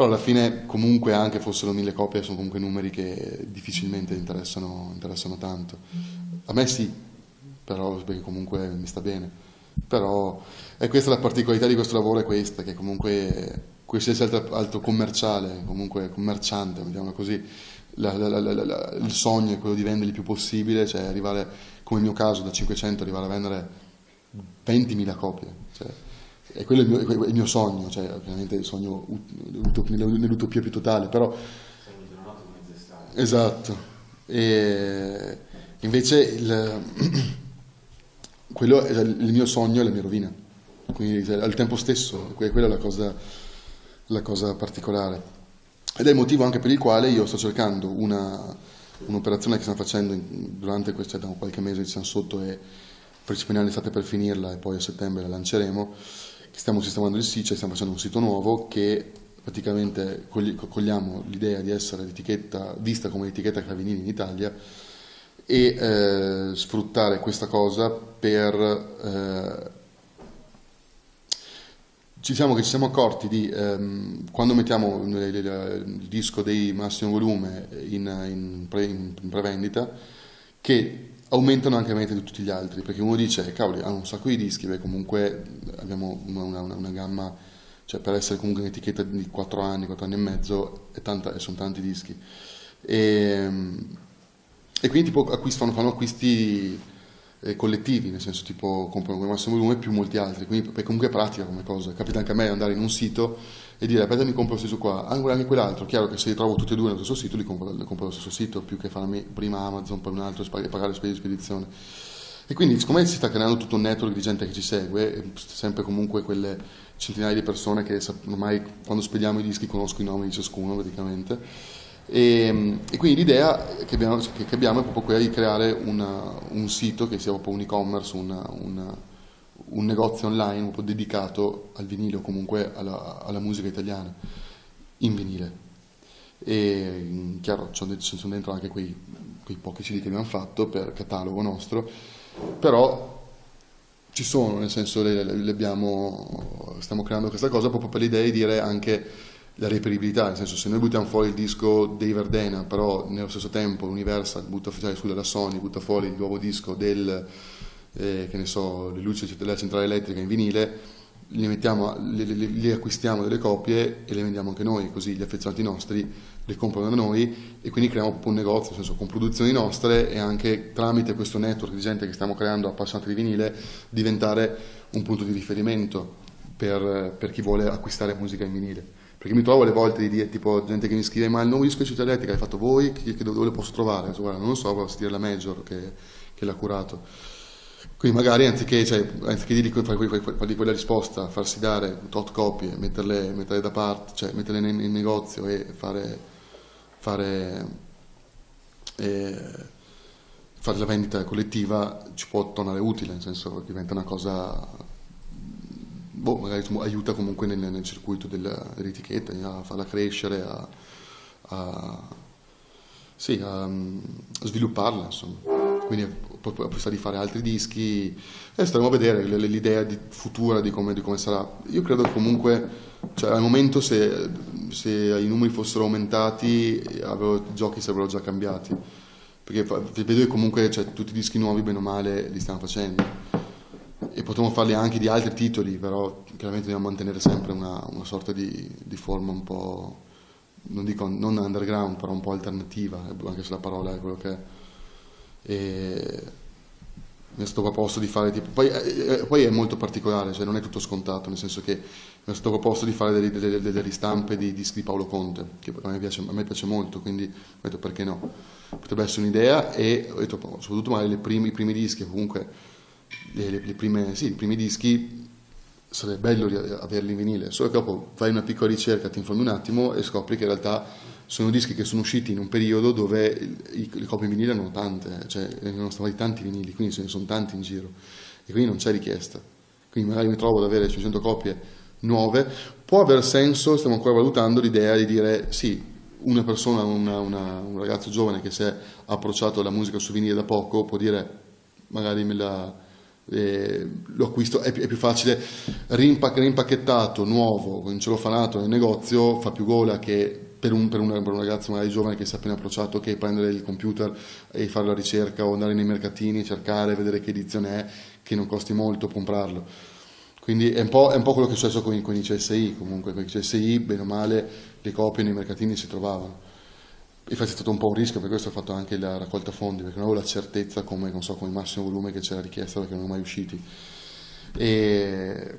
però alla fine comunque anche fossero mille copie sono comunque numeri che difficilmente interessano, interessano tanto. A me sì, però perché comunque mi sta bene. Però è questa la particolarità di questo lavoro, è questa, che comunque qualsiasi altro, commerciale, comunque commerciante, mettiamola così, la, la, la, il sogno è quello di vendere il più possibile, cioè arrivare, come nel mio caso, da 500 arrivare a vendere 20.000 copie. Cioè, e quello è il mio, è il mio sogno, cioè ovviamente il sogno nell'utopia più totale, però... Esatto. E invece il, quello è il mio sogno e la mia rovina, quindi al tempo stesso, quella è la cosa, la cosa particolare. Ed è il motivo anche per il quale io sto cercando una, un'operazione che stiamo facendo in, durante questo, da qualche mese siamo sotto e principalmente l'estate per finirla e poi a settembre la lanceremo stiamo sistemando il cioè stiamo facendo un sito nuovo che praticamente cogliamo l'idea di essere l'etichetta, vista come l'etichetta Clavinini in Italia e eh, sfruttare questa cosa per... Eh, ci siamo, che ci siamo accorti di ehm, quando mettiamo il, il, il, disco dei massimo volume in, in, pre, in prevendita che aumentano anche la di tutti gli altri, perché uno dice, cavoli, hanno un sacco di dischi, beh, comunque abbiamo una, una, una gamma, cioè per essere comunque un'etichetta di 4 anni, 4 anni e mezzo, tanta, sono tanti dischi. E, e quindi tipo acquistano, fanno acquisti eh, collettivi, nel senso tipo comprano come massimo volume più molti altri, quindi comunque è pratica come cosa. Capita anche a me andare in un sito e dire aspetta mi compro lo stesso qua, ah, anche quell'altro, chiaro che se li trovo tutti e due nello stesso sito li compro, li compro lo stesso sito più che farmi prima Amazon, poi un altro e pagare le spese di spedizione. E quindi siccome si sta creando tutto un network di gente che ci segue, sempre comunque quelle centinaia di persone che ormai quando spediamo i dischi conosco i nomi di ciascuno praticamente, e, e, quindi l'idea che abbiamo, che abbiamo, è proprio quella di creare una, un sito che sia proprio un e-commerce, una, una, un negozio online un dedicato al vinile o comunque alla, alla musica italiana in vinile. E chiaro, ci sono dentro anche quei, quei pochi CD che abbiamo fatto per catalogo nostro, però ci sono, nel senso le, le abbiamo, stiamo creando questa cosa proprio per l'idea di dire anche la reperibilità, nel senso se noi buttiamo fuori il disco dei Verdena, però nello stesso tempo l'Universal butta fuori, cioè, la Sony butta fuori il nuovo disco del, eh, che ne so, le luci della centrale elettrica in vinile, li, mettiamo, li, li, li, acquistiamo delle copie e le vendiamo anche noi, così gli affezionati nostri le comprano da noi e quindi creiamo un negozio, nel senso con produzioni nostre e anche tramite questo network di gente che stiamo creando appassionati di vinile diventare un punto di riferimento per, per chi vuole acquistare musica in vinile. Perché mi trovo alle volte di dire, tipo, gente che mi scrive, ma il nuovo disco di Città Elettrica l'hai fatto voi? Che, che, dove lo posso trovare? Cioè, guarda, non lo so, devo sentire la Major che, che l'ha curato. Quindi magari anziché, cioè, anziché dirgli fargli quella risposta, farsi dare tot copie, metterle, metterle da parte, cioè metterle nel, nel negozio e fare, fare, eh, fare, la vendita collettiva ci può tornare utile, nel senso diventa una cosa, boh, magari aiuta comunque nel, nel circuito della, dell'etichetta, a farla crescere, a, a, sì, a, a svilupparla, insomma quindi possibilità di fare altri dischi e staremo a vedere l'idea di futura di come, di come, sarà. Io credo che comunque, cioè, al momento se, se, i numeri fossero aumentati, avevo, i giochi sarebbero già cambiati, perché vedo che comunque cioè, tutti i dischi nuovi, bene o male, li stiamo facendo. E potremmo farli anche di altri titoli, però chiaramente dobbiamo mantenere sempre una, una sorta di, di forma un po', non dico non underground, però un po' alternativa, anche se la parola è quello che è. E mi è stato proposto di fare tipo, poi, eh, eh, poi, è molto particolare, cioè non è tutto scontato, nel senso che mi è stato proposto di fare delle, delle, delle ristampe di dischi di Paolo Conte, che a me, piace, a me piace molto, quindi ho detto perché no, potrebbe essere un'idea e ho detto soprattutto magari primi, i primi dischi, comunque le, le prime, sì, i primi dischi sarebbe bello averli in vinile, solo che dopo fai una piccola ricerca, ti informi un attimo e scopri che in realtà sono dischi che sono usciti in un periodo dove le copie in vinile erano tante, cioè erano stati tanti vinili, quindi ce ne sono tanti in giro e quindi non c'è richiesta. Quindi magari mi trovo ad avere 500 copie nuove, può aver senso, stiamo ancora valutando l'idea di dire sì, una persona, una, una, un ragazzo giovane che si è approcciato alla musica su vinile da poco può dire magari me la, eh, lo acquisto, è, è più facile rimpac- rimpacchettato, nuovo, in celofanato nel negozio, fa più gola che per un, per, una, per un, ragazzo magari giovane che si è appena approcciato che prendere il computer e fare la ricerca o andare nei mercatini, cercare, vedere che edizione è, che non costi molto comprarlo. Quindi è un po', è un po quello che è successo con, con, i CSI, comunque con i CSI, bene o male, le copie nei mercatini si trovavano. Infatti è stato un po' un rischio, per questo ho fatto anche la raccolta fondi, perché non avevo la certezza come, so, come il massimo volume che c'era richiesto, perché non erano mai usciti. E,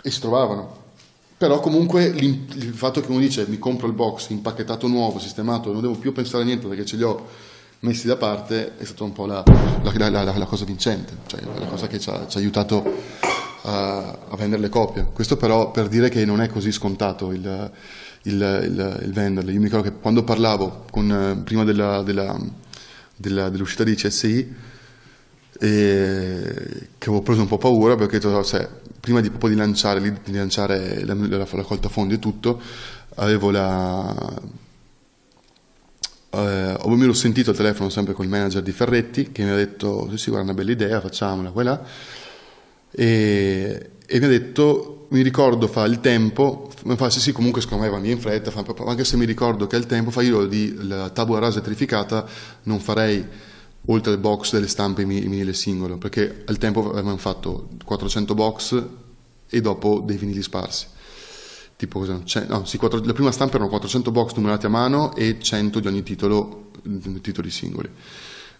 e si trovavano però comunque il fatto che uno dice mi compro il box impacchettato nuovo, sistemato, non devo più pensare a niente perché ce li ho messi da parte, è stata un po' la, la, la, la cosa vincente, cioè la cosa che ci ha, ci ha aiutato a, a, vendere le copie. Questo però per dire che non è così scontato il, il, il, il venderle. Io mi ricordo che quando parlavo con, prima della, della, della, dell'uscita di CSI, e che avevo preso un po' paura perché cioè, prima di, di lanciare, di lanciare la, la, raccolta fondi e tutto, avevo la... Eh, mi ero sentito al telefono sempre con il manager di Ferretti che mi ha detto sì sì guarda una bella idea facciamola quella e, e mi ha detto mi ricordo fa il tempo fa sì sì comunque secondo me va via in fretta fa, anche se mi ricordo che al tempo fa io di la tabula rasa elettrificata non farei oltre al box delle stampe in vinile singolo, perché al tempo avevamo fatto 400 box e dopo dei vinili sparsi. Tipo, cioè, no, sì, 4, la prima stampa erano 400 box numerati a mano e 100 di ogni titolo, titoli singoli.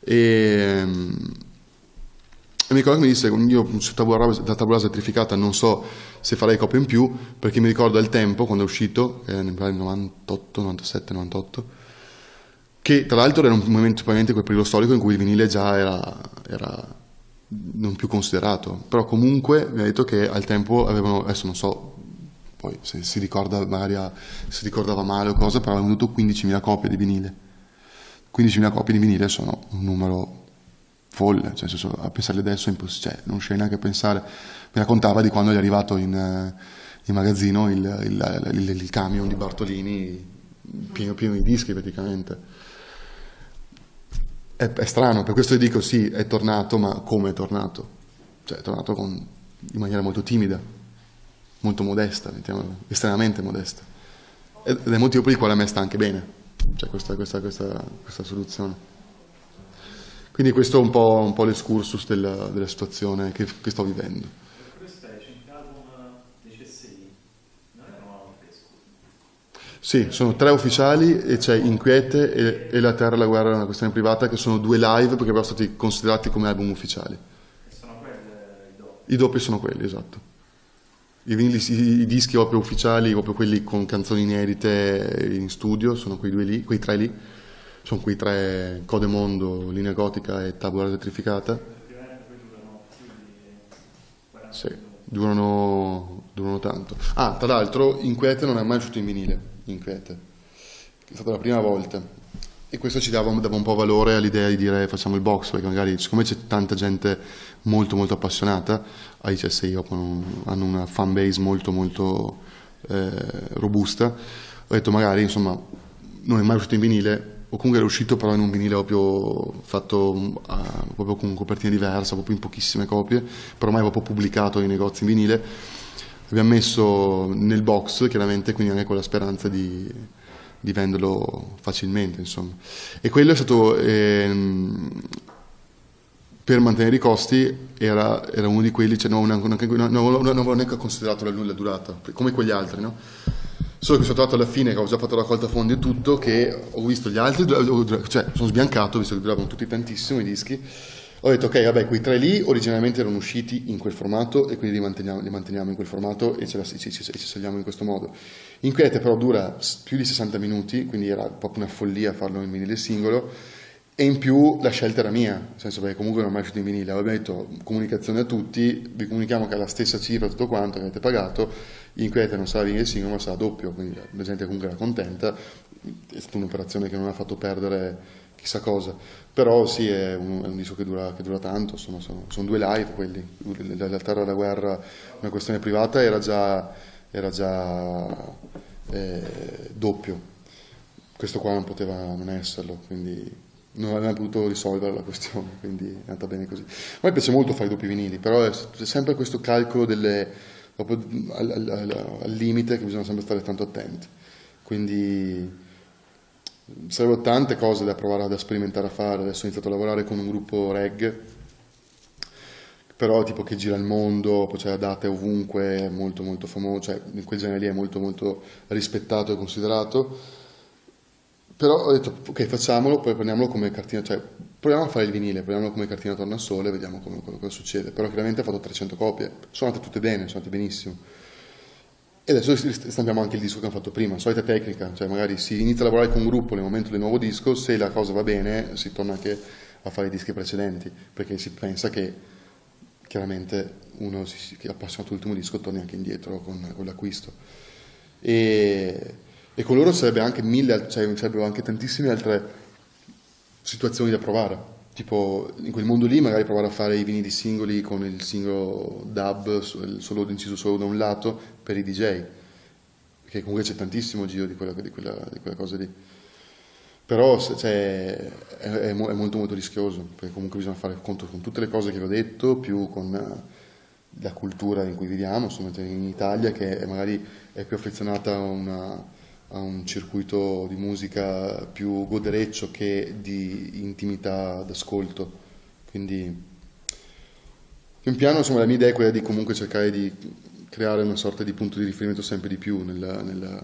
E, ehm, e mi ricordo che mi disse, io su tabula, la tabula elettrificata non so se farei copie in più, perché mi ricordo al tempo, quando è uscito, eh, nel 98, 97, 98, che tra l'altro era un momento probabilmente quel periodo storico in cui il vinile già era, era non più considerato, però comunque mi ha detto che al tempo avevano, adesso non so poi se si ricorda magari se ricordava male o cosa, però avevano venduto 15.000 copie di vinile. 15.000 copie di vinile sono un numero folle, cioè a pensarli adesso è cioè, non riuscirei neanche a pensare. Mi raccontava di quando è arrivato in, in magazzino il, il, il, il, camion di Bartolini pieno, pieno di dischi praticamente. È, è, strano, per questo dico sì, è tornato, ma come è tornato? Cioè è tornato con, in maniera molto timida, molto modesta, estremamente modesta. Ed è il motivo per il quale a me sta anche bene, cioè questa, questa, questa, questa soluzione. Quindi questo è un po', un po l'escursus della, della situazione che, che sto vivendo. Sì, sono tre ufficiali e c'è Inquiete e, e La Terra e la Guerra è una questione privata che sono due live perché erano stati considerati come album ufficiali. E sono quelli i doppi? I doppi sono quelli, esatto. I, i, i dischi proprio ufficiali, proprio quelli con canzoni inedite in studio, sono quei due lì, quei tre lì. Sono quei tre code mondo, linea gotica e tabula elettrificata. Effettivamente poi durano più di 40 Sì, durano, durano tanto. Ah, tra l'altro Inquiete non è mai uscito in vinile, Inquiete. È stata la prima volta. E questo ci dava, dava un po' valore all'idea di dire facciamo il box, perché magari siccome c'è tanta gente molto molto appassionata, ICSI hanno hanno una fan base molto molto eh, robusta, ho detto magari insomma non è mai uscito in vinile, o comunque era uscito però in un vinile proprio fatto a- proprio con copertina diversa, proprio in pochissime copie, però mai proprio pubblicato nei negozi in vinile. L'abbiamo messo nel box, chiaramente, quindi anche con la speranza di, di venderlo facilmente, insomma. E quello è stato, ehm, per mantenere i costi, era, era uno di quelli, cioè non, avevo neanche considerato la, la durata, come quegli altri, no? Solo che sono trovato alla fine, che ho già fatto la raccolta fondi e tutto, che ho visto gli altri, cioè sono sbiancato, visto che duravano tutti tantissimo i dischi, ho detto ok, vabbè, quei tre lì originalmente erano usciti in quel formato e quindi li manteniamo, li manteniamo in quel formato e ce la- ci, ci, ci saliamo in questo modo. Inquiete però dura più di 60 minuti, quindi era proprio una follia farlo in vinile singolo. E in più la scelta era mia, nel senso perché comunque non è mai uscito in vinile, abbiamo detto comunicazione a tutti, vi comunichiamo che è la stessa cifra tutto quanto che avete pagato, Inquiete non sarà vinile singolo ma sarà doppio, quindi la gente comunque era contenta, è stata un'operazione che non ha fatto perdere chissà cosa, però sì è un, è un disco che dura, che dura tanto, insomma, sono, sono due live quelli, la, la terra della guerra una questione privata era già, era già eh, doppio, questo qua non poteva non esserlo, quindi non avevamo potuto risolvere la questione, quindi è andata bene così. A me piace molto fare i doppi vinili, però è sempre questo calcolo delle, proprio al, al- al- limite che bisogna sempre stare tanto attenti. Quindi sarebbero tante cose da provare, da sperimentare a fare. Adesso ho iniziato a lavorare con un gruppo reg, però tipo che gira il mondo, poi c'è date ovunque, è molto molto famoso, cioè in quel genere lì è molto molto rispettato e considerato. Però ho detto, ok, facciamolo, poi prendiamolo come cartina, cioè proviamo a fare il vinile, prendiamolo come cartina tornasole, vediamo come, come- cosa succede. Però chiaramente ha fatto 300 copie, sono andate tutte bene, sono andate benissimo. E adesso st- stampiamo anche il disco che hanno fatto prima, solita tecnica, cioè magari si inizia a lavorare con un gruppo nel momento del nuovo disco, se la cosa va bene si torna anche a fare i dischi precedenti, perché si pensa che chiaramente uno che è appassionato all'ultimo disco torni anche indietro con, con l'acquisto. E, e con loro sarebbe anche mille, cioè, sarebbero anche tantissime altre situazioni da provare. Tipo, in quel mondo lì magari provare a fare i vinili singoli con il singolo dub, solo inciso solo da un lato, per i DJ. Perché comunque c'è tantissimo giro di quella, di quella, di quella cosa lì. Però cioè, è, è mo- è molto molto rischioso, perché comunque bisogna fare conto con tutte le cose che vi ho detto, più con la cultura in cui viviamo, insomma, cioè, in Italia che magari è più affezionata a, una- a un circuito di musica più godereccio che di intimità d'ascolto. Quindi pian piano insomma, la mia idea è quella di comunque cercare di creare una sorta di punto di riferimento sempre di più nella- nella-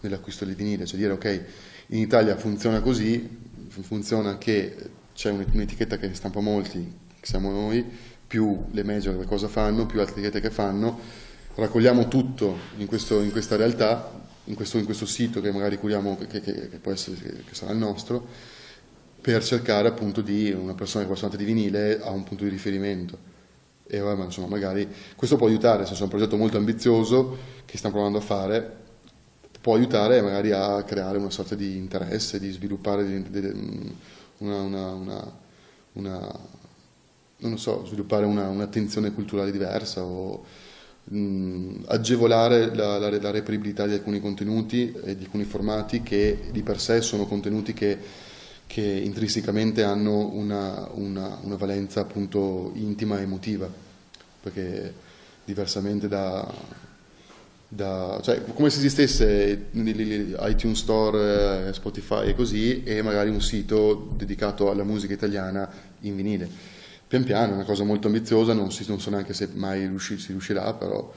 nell'acquisto di vinile, cioè dire ok, in Italia funziona così, fu- funziona che c'è un- un'etichetta che ne stampa molti, che siamo noi, più le major che cosa fanno, più altre etichette che fanno, raccogliamo tutto in, questo- in questa realtà, in questo, in questo sito che magari curiamo, che, che- che può essere, che, sarà il nostro, per cercare appunto di una persona che è appassionata di vinile a un punto di riferimento. E vabbè, ma insomma, magari questo può aiutare, senso è un progetto molto ambizioso che stiamo provando a fare, può aiutare magari a creare una sorta di interesse, di sviluppare una, una- una- una- non so, sviluppare una- un'attenzione culturale diversa o mh, agevolare la, la- la reperibilità di alcuni contenuti e di alcuni formati che di per sé sono contenuti che, che intrinsecamente hanno una, una- una valenza appunto intima e emotiva, perché diversamente da, da- cioè, come se esistesse iTunes Store, eh, Spotify e così, e magari un sito dedicato alla musica italiana in vinile. Pian piano, è una cosa molto ambiziosa, non, si- non so neanche se mai riusci- si riuscirà, però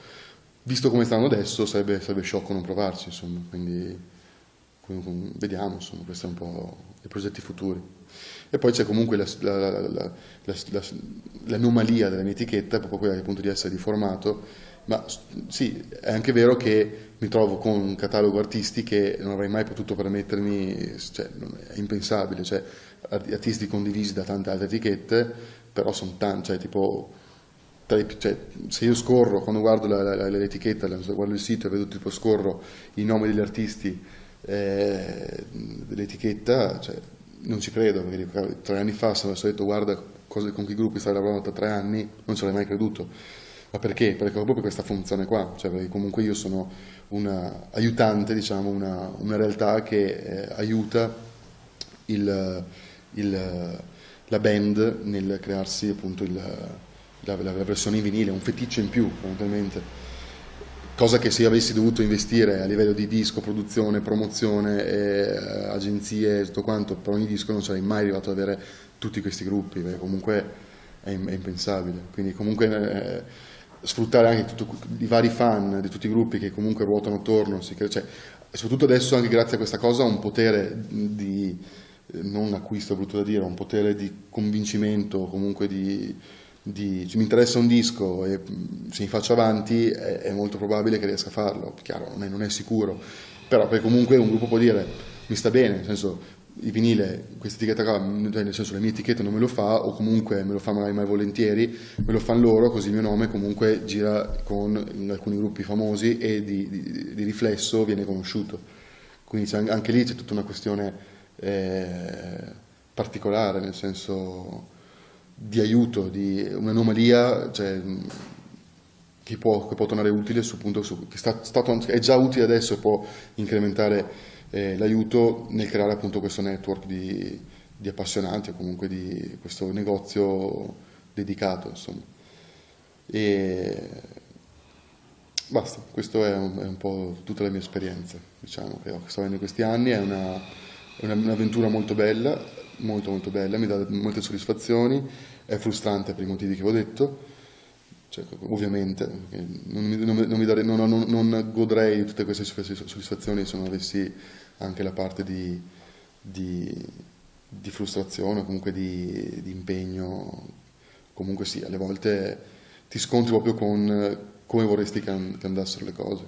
visto come stanno adesso sarebbe, sarebbe sciocco non provarci, insomma, quindi vediamo, insomma, questi sono un po' i progetti futuri. E poi c'è comunque la- la- la- la- la- la- l'anomalia della mia etichetta, proprio quella che appunto di essere di formato Ma sì, è anche vero che mi trovo con un catalogo artisti che non avrei mai potuto permettermi, cioè, è impensabile, cioè, artisti condivisi da tante altre etichette, però sono tanti, cioè, tipo, cioè, se io scorro, quando guardo l'etichetta, guardo il sito e vedo tipo scorro i nomi degli artisti eh, dell'etichetta, cioè, non ci credo, perché tre anni fa se avessi detto guarda cose, con che gruppi stai lavorando da tre anni, non ci avrei mai creduto. Ma perché? Perché ho proprio questa funzione qua, cioè perché comunque io sono un aiutante, diciamo, una, una realtà che eh, aiuta il, il, la band nel crearsi appunto il, la, la, versione in vinile, un feticcio in più fondamentalmente. Cosa che se io avessi dovuto investire a livello di disco, produzione, promozione, eh, agenzie, tutto quanto, per ogni disco non sarei mai arrivato ad avere tutti questi gruppi, perché comunque è, è impensabile. Quindi comunque eh, sfruttare anche tutto, i vari fan di tutti i gruppi che comunque ruotano attorno, si, cioè, soprattutto adesso anche grazie a questa cosa ho un potere di, non acquisto, brutto da dire, un potere di convincimento, comunque di, di se mi interessa un disco e se mi faccio avanti è, è, molto probabile che riesca a farlo, chiaro non è, non è sicuro, però perché comunque un gruppo può dire mi sta bene, nel senso il vinile, questa etichetta qua, cioè nel senso la mia etichetta non me lo fa o comunque me lo fa magari mai volentieri, me lo fanno loro così il mio nome comunque gira con alcuni gruppi famosi e di, di, di riflesso viene conosciuto. Quindi anche lì c'è tutta una questione eh, particolare, nel senso di aiuto, di un'anomalia cioè, che, può, che, può, tornare utile sul punto su, che sta, stato, è già utile adesso e può incrementare eh, l'aiuto nel creare appunto questo network di, di, appassionanti o comunque di questo negozio dedicato. Insomma. E basta, questa è, è un, po' tutta la mia esperienza diciamo, che sto avendo in questi anni, è, una, è una, un'avventura molto bella, molto molto bella, mi dà molte soddisfazioni, è frustrante per i motivi che ho detto, cioè, ovviamente non, non, non, dare, non, godrei tutte queste soddisfazioni se non avessi anche la parte di, di, di frustrazione, comunque di, di, impegno, comunque sì, alle volte ti scontri proprio con come vorresti che, andassero le cose.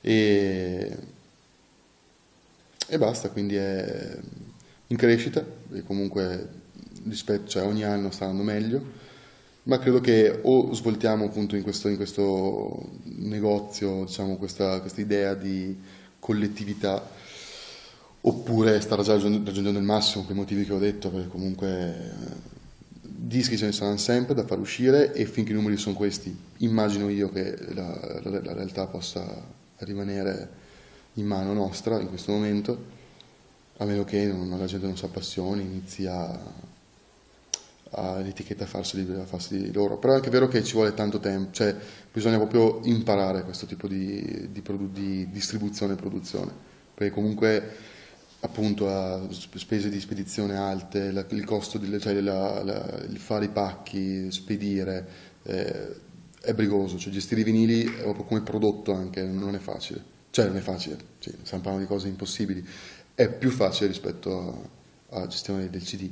E, e basta, quindi è in crescita e comunque rispetto, cioè ogni anno sta andando meglio ma credo che o svoltiamo appunto in questo, in questo negozio diciamo, questa, questa, idea di collettività oppure sta raggiungendo il massimo per i motivi che ho detto perché comunque eh, dischi ce ne saranno sempre da far uscire e finché i numeri sono questi immagino io che la, la, la realtà possa rimanere in mano nostra in questo momento a meno che non, la gente non si appassioni inizi a all'etichetta a farsi, a farsi loro. Però è anche vero che ci vuole tanto tempo, cioè bisogna proprio imparare questo tipo di, di, produ- di distribuzione e produzione, perché comunque appunto ha spese di spedizione alte, la, il costo di cioè la, la, il fare i pacchi, spedire, eh, è brigoso, cioè gestire i vinili è proprio come prodotto anche, non è facile, cioè non è facile, sì, stiamo parlando di cose impossibili, è più facile rispetto alla gestione del CD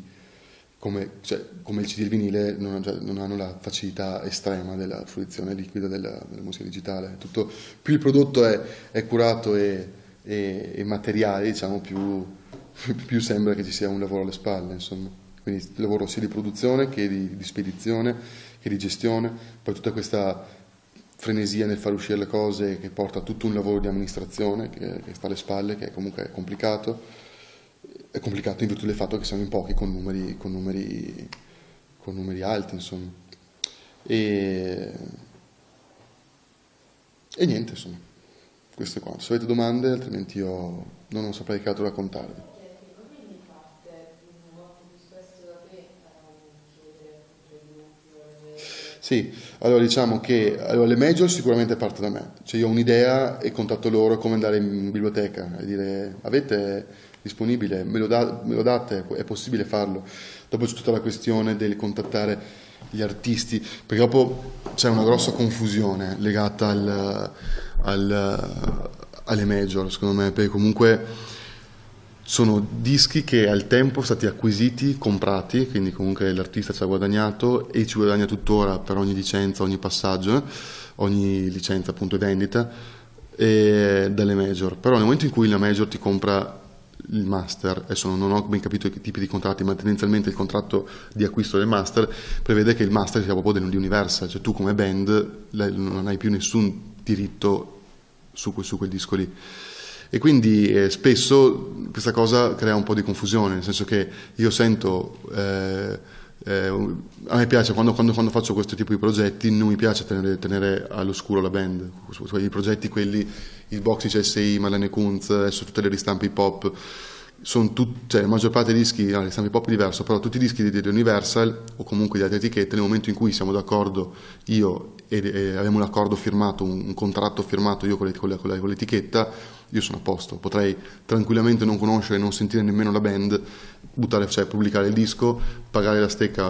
come, cioè, come, il CD e il vinile non, non, hanno la facilità estrema della fruizione liquida della, della musica digitale. Tutto, più il prodotto è, è curato e, e, e, materiale, diciamo, più, più, sembra che ci sia un lavoro alle spalle. Insomma. Quindi lavoro sia di produzione che di, di spedizione che di gestione, poi tutta questa frenesia nel far uscire le cose che porta a tutto un lavoro di amministrazione che, che sta alle spalle, che comunque è complicato è complicato in virtù del fatto che siamo in pochi con numeri, con numeri, con numeri alti, insomma. E, e niente, insomma, questo è quanto. Se avete domande, altrimenti io non saprei che altro raccontarvi. Sì, allora diciamo che allora, le major sicuramente parte da me, cioè io ho un'idea e contatto loro come andare in biblioteca e dire avete disponibile, me lo, da, me lo date, è possibile farlo. Dopo c'è tutta la questione del contattare gli artisti, perché dopo c'è una grossa confusione legata al, al, alle major, secondo me, perché comunque sono dischi che al tempo sono stati acquisiti, comprati, quindi comunque l'artista ci ha guadagnato e ci guadagna tuttora per ogni licenza, ogni passaggio, ogni licenza appunto e vendita e dalle major. Però nel momento in cui la major ti compra il master, adesso non ho ben capito i tipi di contratti, ma tendenzialmente il contratto di acquisto del master prevede che il master sia proprio di Universal, cioè tu come band non hai più nessun diritto su, su quel disco lì. E quindi eh, spesso questa cosa crea un po' di confusione, nel senso che io sento... Eh, eh, a me piace quando, quando, quando, faccio questo tipo di progetti non mi piace tenere, tenere all'oscuro la band. I progetti quelli il Boxic SI, Marlene Kunz adesso tutte le ristampe hip hop sono tut, cioè, la maggior parte dei dischi no, le ristampe hip hop è diverso però tutti i dischi di, di, Universal o comunque di altre etichette nel momento in cui siamo d'accordo io e, e abbiamo un accordo firmato un, un contratto firmato io le, con l'etichetta io sono a posto, potrei tranquillamente non conoscere non sentire nemmeno la band, buttare, cioè pubblicare il disco, pagare la stecca,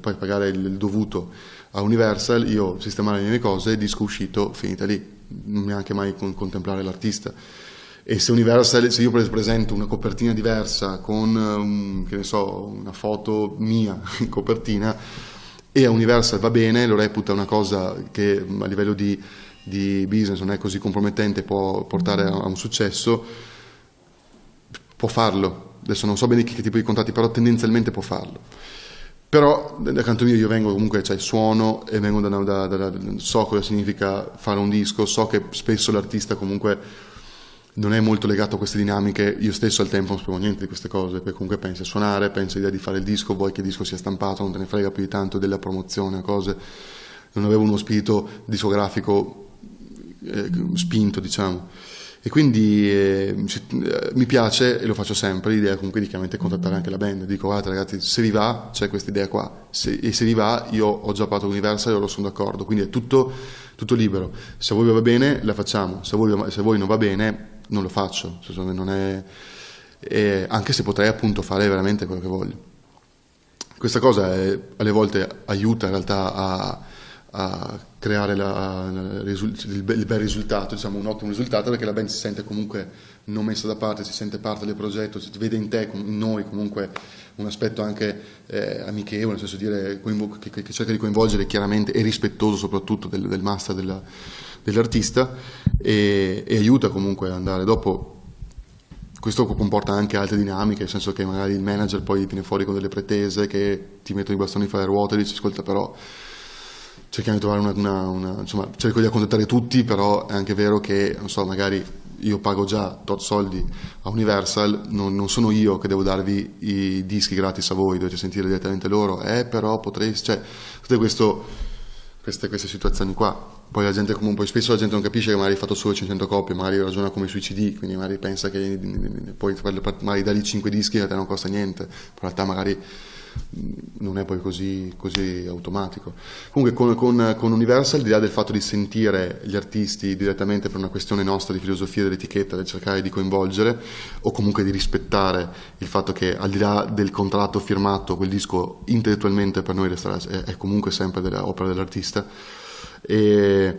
poi pagare il, dovuto a Universal, io sistemare le mie cose, disco uscito, finita lì, non neanche mai con, contemplare l'artista. E se Universal, se io presento una copertina diversa con un, so, una foto mia in copertina e a Universal va bene, lo reputa una cosa che a livello di di business non è così compromettente può portare a un successo, può farlo. Adesso non so bene che, tipo di contratti, però tendenzialmente può farlo. Però da canto mio io vengo comunque, cioè suono e vengo da, da, da, so cosa significa fare un disco, so che spesso l'artista comunque non è molto legato a queste dinamiche, io stesso al tempo non sapevo niente di queste cose, perché comunque pensi a suonare, pensi all'idea di fare il disco, vuoi che il disco sia stampato, non te ne frega più di tanto della promozione, cose. Non avevo uno spirito discografico eh, spinto, diciamo. E quindi eh, mi piace, e lo faccio sempre, l'idea comunque di chiaramente contattare anche la band. Dico, guardate ragazzi, se vi va, c'è questa idea qua. Se, e se vi va, io ho già parlato Universal e loro sono d'accordo. Quindi è tutto, tutto, libero. Se a voi va bene, la facciamo. Se a voi, se a voi non va bene, non lo faccio. Non è, eh, anche se potrei appunto fare veramente quello che voglio. Questa cosa è, alle volte aiuta in realtà a a creare la, il, bel risultato, diciamo un ottimo risultato perché la band si sente comunque non messa da parte, si sente parte del progetto, si vede in te, in noi comunque un aspetto anche eh, amichevole, nel senso dire che, che, cerca di coinvolgere chiaramente e rispettoso soprattutto del, del master della, dell'artista e, e aiuta comunque ad andare. Dopo questo comporta anche altre dinamiche, nel senso che magari il manager poi viene fuori con delle pretese che ti mettono i bastoni fra le ruote e dici ascolta però cerchiamo di trovare una, una, una, insomma, cerco di accontentare tutti, però è anche vero che, non so, magari io pago già tot soldi a Universal, non, non, sono io che devo darvi i dischi gratis a voi, dovete sentire direttamente loro, eh però potrei, cioè, tutte questo, queste, queste, situazioni qua. Poi la gente comunque, spesso la gente non capisce che magari hai fatto solo 500 copie, magari ragiona come sui CD, quindi magari pensa che poi magari dargli 5 dischi a te non costa niente, in realtà magari non è poi così, così automatico. Comunque con, con, con, Universal, al di là del fatto di sentire gli artisti direttamente per una questione nostra di filosofia dell'etichetta, di cercare di coinvolgere o comunque di rispettare il fatto che al di là del contratto firmato quel disco intellettualmente per noi resterà, è, è comunque sempre dell'opera dell'artista e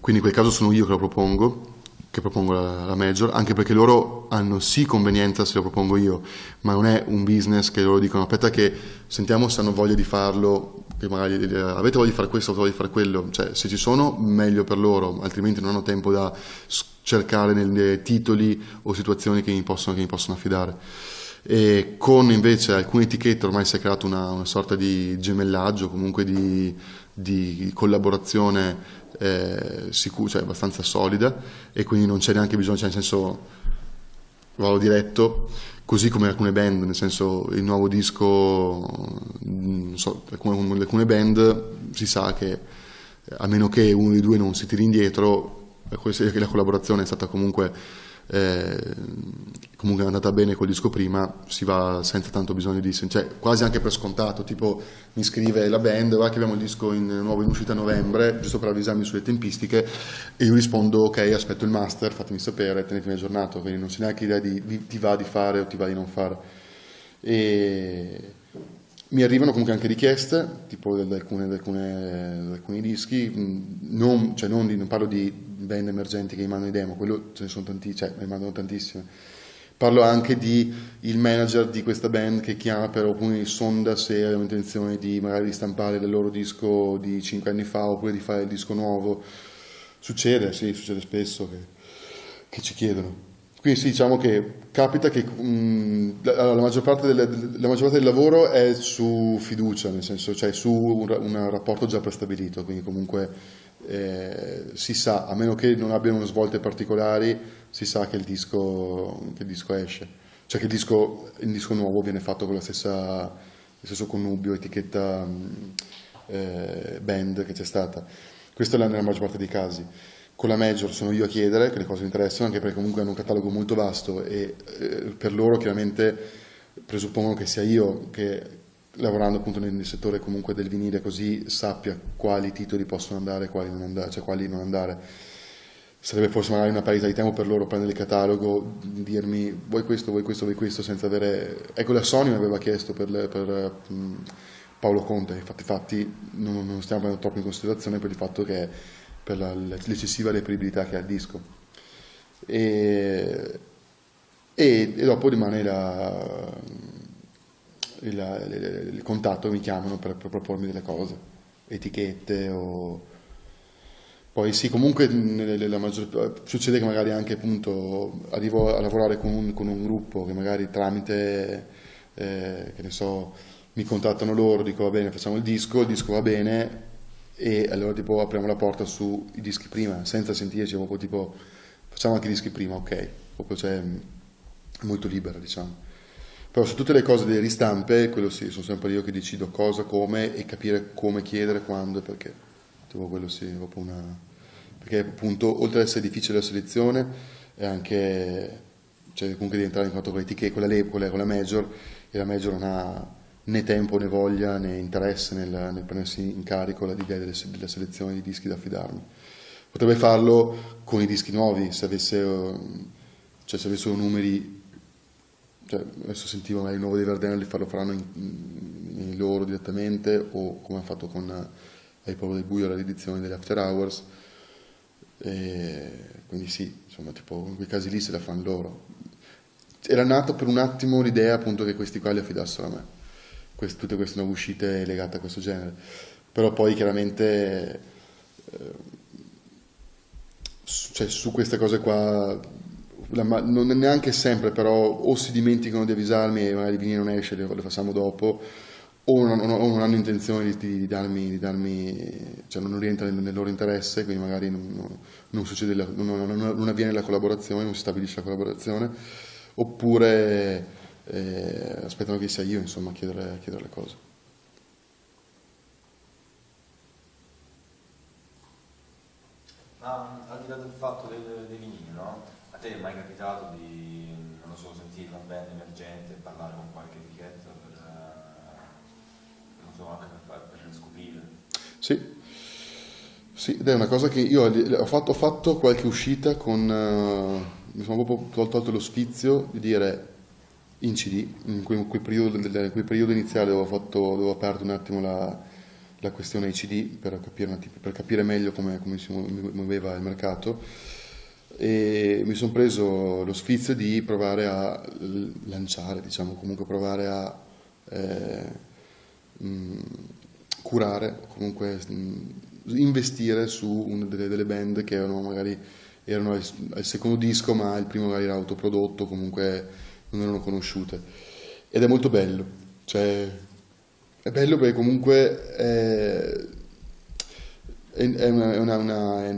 quindi in quel caso sono io che lo propongo che propongo la, la, major, anche perché loro hanno sì convenienza se lo propongo io, ma non è un business che loro dicono aspetta che sentiamo se hanno voglia di farlo, che magari avete voglia di fare questo, avete voglia di fare quello, cioè se ci sono meglio per loro, altrimenti non hanno tempo da cercare nei titoli o situazioni che mi possono, che mi possono affidare. E con invece alcune etichette ormai si è creato una, una sorta di gemellaggio, comunque di, di collaborazione eh, sicura, cioè abbastanza solida e quindi non c'è neanche bisogno, cioè nel senso vado diretto, così come alcune band, nel senso il nuovo disco, non so, alcune, alcune band si sa che a meno che uno dei due non si tiri indietro, la collaborazione è stata comunque eh, comunque è andata bene col disco prima, si va senza tanto bisogno di, cioè quasi anche per scontato, tipo mi scrive la band, va che abbiamo il disco in, nuovo in uscita a novembre, giusto per avvisarmi sulle tempistiche, e io rispondo ok, aspetto il master, fatemi sapere, tenetemi aggiornato, quindi non c'è neanche idea di, di ti va di fare o ti va di non fare. E mi arrivano comunque anche richieste, tipo da alcuni dischi, non, cioè non, non parlo di band emergenti che mi mandano i demo, quello ce ne sono tanti, cioè mi mandano tantissime. Parlo anche di il manager di questa band che chiama per oppure sonda se avevano intenzione di magari di stampare il loro disco di 5 anni fa oppure di fare il disco nuovo. Succede, sì, succede spesso che, che ci chiedono. Quindi sì, diciamo che capita che mh, la, la, maggior delle, la, maggior parte del lavoro è su fiducia, nel senso, cioè su un, un rapporto già prestabilito, quindi comunque eh, si sa, a meno che non abbiano svolte particolari, si sa che il disco, che il disco esce. Cioè che il disco, il disco, nuovo viene fatto con stessa, lo stesso connubio, etichetta eh, band che c'è stata. Questo è nella maggior parte dei casi con la major sono io a chiedere che le cose interessano, anche perché comunque hanno un catalogo molto vasto e eh, per loro chiaramente presuppongono che sia io che lavorando appunto nel, settore comunque del vinile così sappia quali titoli possono andare e quali non andare, cioè quali non andare. Sarebbe forse magari una parità di tempo per loro prendere il catalogo, dirmi vuoi questo, vuoi questo, vuoi questo, senza avere... Ecco la Sony mi aveva chiesto per, per Paolo Conte, infatti, infatti non, non stiamo prendendo troppo in considerazione per il fatto che per la, l'eccessiva reperibilità che ha il disco. E, e, e dopo rimane la, il, il, il, contatto, mi chiamano per, per, propormi delle cose, etichette o... Poi sì, comunque maggior, succede che magari anche appunto arrivo a lavorare con un, con un gruppo che magari tramite, eh, che ne so, mi contattano loro, dico va bene, facciamo il disco, il disco va bene, e allora tipo apriamo la porta sui dischi prima, senza sentirci, proprio tipo facciamo anche i dischi prima, ok, proprio cioè molto libera diciamo. Però su tutte le cose delle ristampe, quello sì, sono sempre io che decido cosa, come e capire come chiedere, quando e perché. Tipo quello sì, proprio una... Perché appunto oltre ad essere difficile la selezione è anche, cioè comunque di entrare in contatto con l'etichetta, con la, con la, con la major, e la major non ha né tempo né voglia né interesse nel, nel prendersi in carico l'idea delle, della selezione di dischi da affidarmi. Potrebbe farlo con i dischi nuovi, se avesse, cioè se avessero numeri, cioè adesso sentivo magari il nuovo dei Verdenelli, lo faranno in, in, loro direttamente o come ha fatto con Ai Popolo del Buio la riedizione degli After Hours. E quindi sì, insomma, tipo in quei casi lì se la fanno loro. Era nata per un attimo l'idea appunto che questi qua li affidassero a me queste, tutte queste nuove uscite legate a questo genere. Però poi chiaramente eh, cioè, su queste cose qua la, non neanche sempre però o si dimenticano di avvisarmi e magari il vinile non esce, le, le facciamo dopo o non, o non, hanno intenzione di, di, darmi, di, darmi, cioè non rientra nel, nel loro interesse, quindi magari non, non, succede la, non, avviene la collaborazione, non si stabilisce la collaborazione, oppure e aspettano che sia io insomma, a, chiedere, a chiedere le cose. Ma al di là del fatto dei, dei vinili, no? a te è mai capitato di, non lo so, sentire una band emergente e parlare con qualche etichetta per, eh, non so, anche per, per scoprire? Sì, sì, ed è una cosa che io ho fatto, ho fatto qualche uscita con, uh, mi sono proprio tolto lo sfizio di dire in CD, in quel, quel, periodo, in quel periodo, iniziale avevo, fatto, avevo aperto un attimo la, la questione CD per capire, per capire meglio come, come, si muoveva il mercato. E mi sono preso lo sfizio di provare a lanciare, diciamo, comunque provare a eh, mh, curare, comunque mh, investire su una delle, delle, band che erano magari erano al, al secondo disco ma il primo magari era autoprodotto, comunque non erano conosciute. Ed è molto bello, cioè, è bello perché comunque è, è una, una, una è,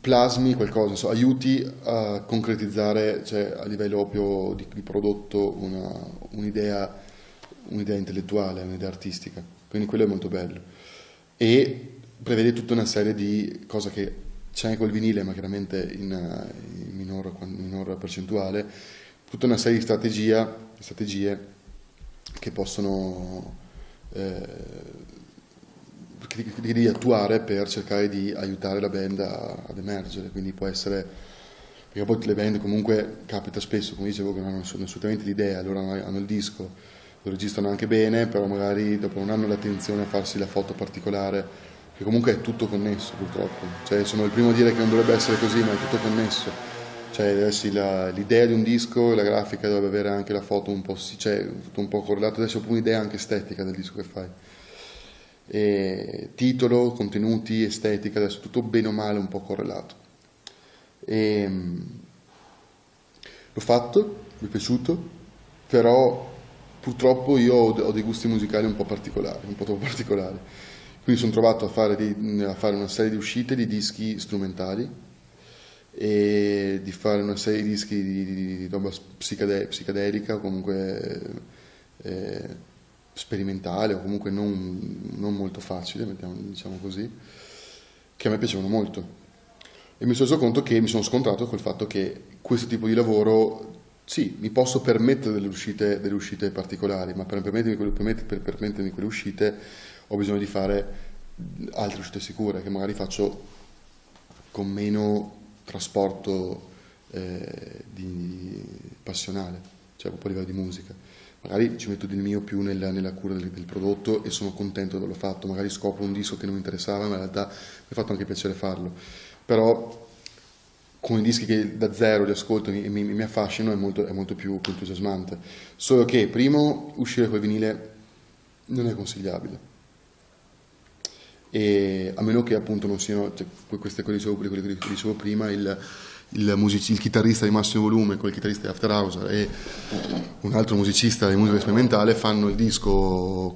plasmi qualcosa, so, aiuti a concretizzare cioè, a livello proprio di, di prodotto una, un'idea, un'idea intellettuale, un'idea artistica, quindi quello è molto bello. E prevede tutta una serie di cose che c'è anche col vinile, ma chiaramente in, in minor, in minor percentuale, tutta una serie di strategie che possono eh, di, attuare per cercare di aiutare la band a, ad emergere, quindi può essere, perché poi le band comunque capita spesso, come dicevo, che non hanno assolutamente l'idea, allora hanno il disco, lo registrano anche bene, però magari dopo non hanno l'attenzione a farsi la foto particolare, che comunque è tutto connesso purtroppo, cioè sono il primo a dire che non dovrebbe essere così, ma è tutto connesso cioè, sì, la, l'idea di un disco, la grafica dovrebbe avere anche la foto un po', cioè, tutto un po' correlato, adesso ho un'idea anche estetica del disco che fai. E titolo, contenuti, estetica, adesso tutto bene o male un po' correlato. E, mm, l'ho fatto, mi è piaciuto, però purtroppo io ho, ho dei gusti musicali un po' particolari, un po' troppo particolari. Quindi sono trovato a fare, di, a fare una serie di uscite di dischi strumentali e di fare una serie di dischi di, di, di roba psicade- psichedelica o comunque eh, sperimentale o comunque non, non molto facile, mettiamo, diciamo così, che a me piacevano molto. E mi sono reso conto che mi sono scontrato col fatto che questo tipo di lavoro, sì, mi posso permettere delle uscite, delle uscite particolari, ma per permettermi, quelle, per permettermi quelle uscite ho bisogno di fare altre uscite sicure, che magari faccio con meno trasporto eh, di, passionale, cioè proprio a livello di musica. Magari ci metto del mio più nella, nella cura del, del, prodotto e sono contento di averlo fatto, magari scopro un disco che non mi interessava, ma in realtà mi ha fatto anche piacere farlo. Però con i dischi che da zero li ascolto e mi, mi, mi, affascinano è molto, è molto più entusiasmante. Solo che, primo, uscire col vinile non è consigliabile e a meno che appunto non siano cioè, queste che dicevo, quelle che dicevo prima il, il, music, il, chitarrista di massimo volume quel chitarrista di After House e un altro musicista di musica sperimentale fanno il disco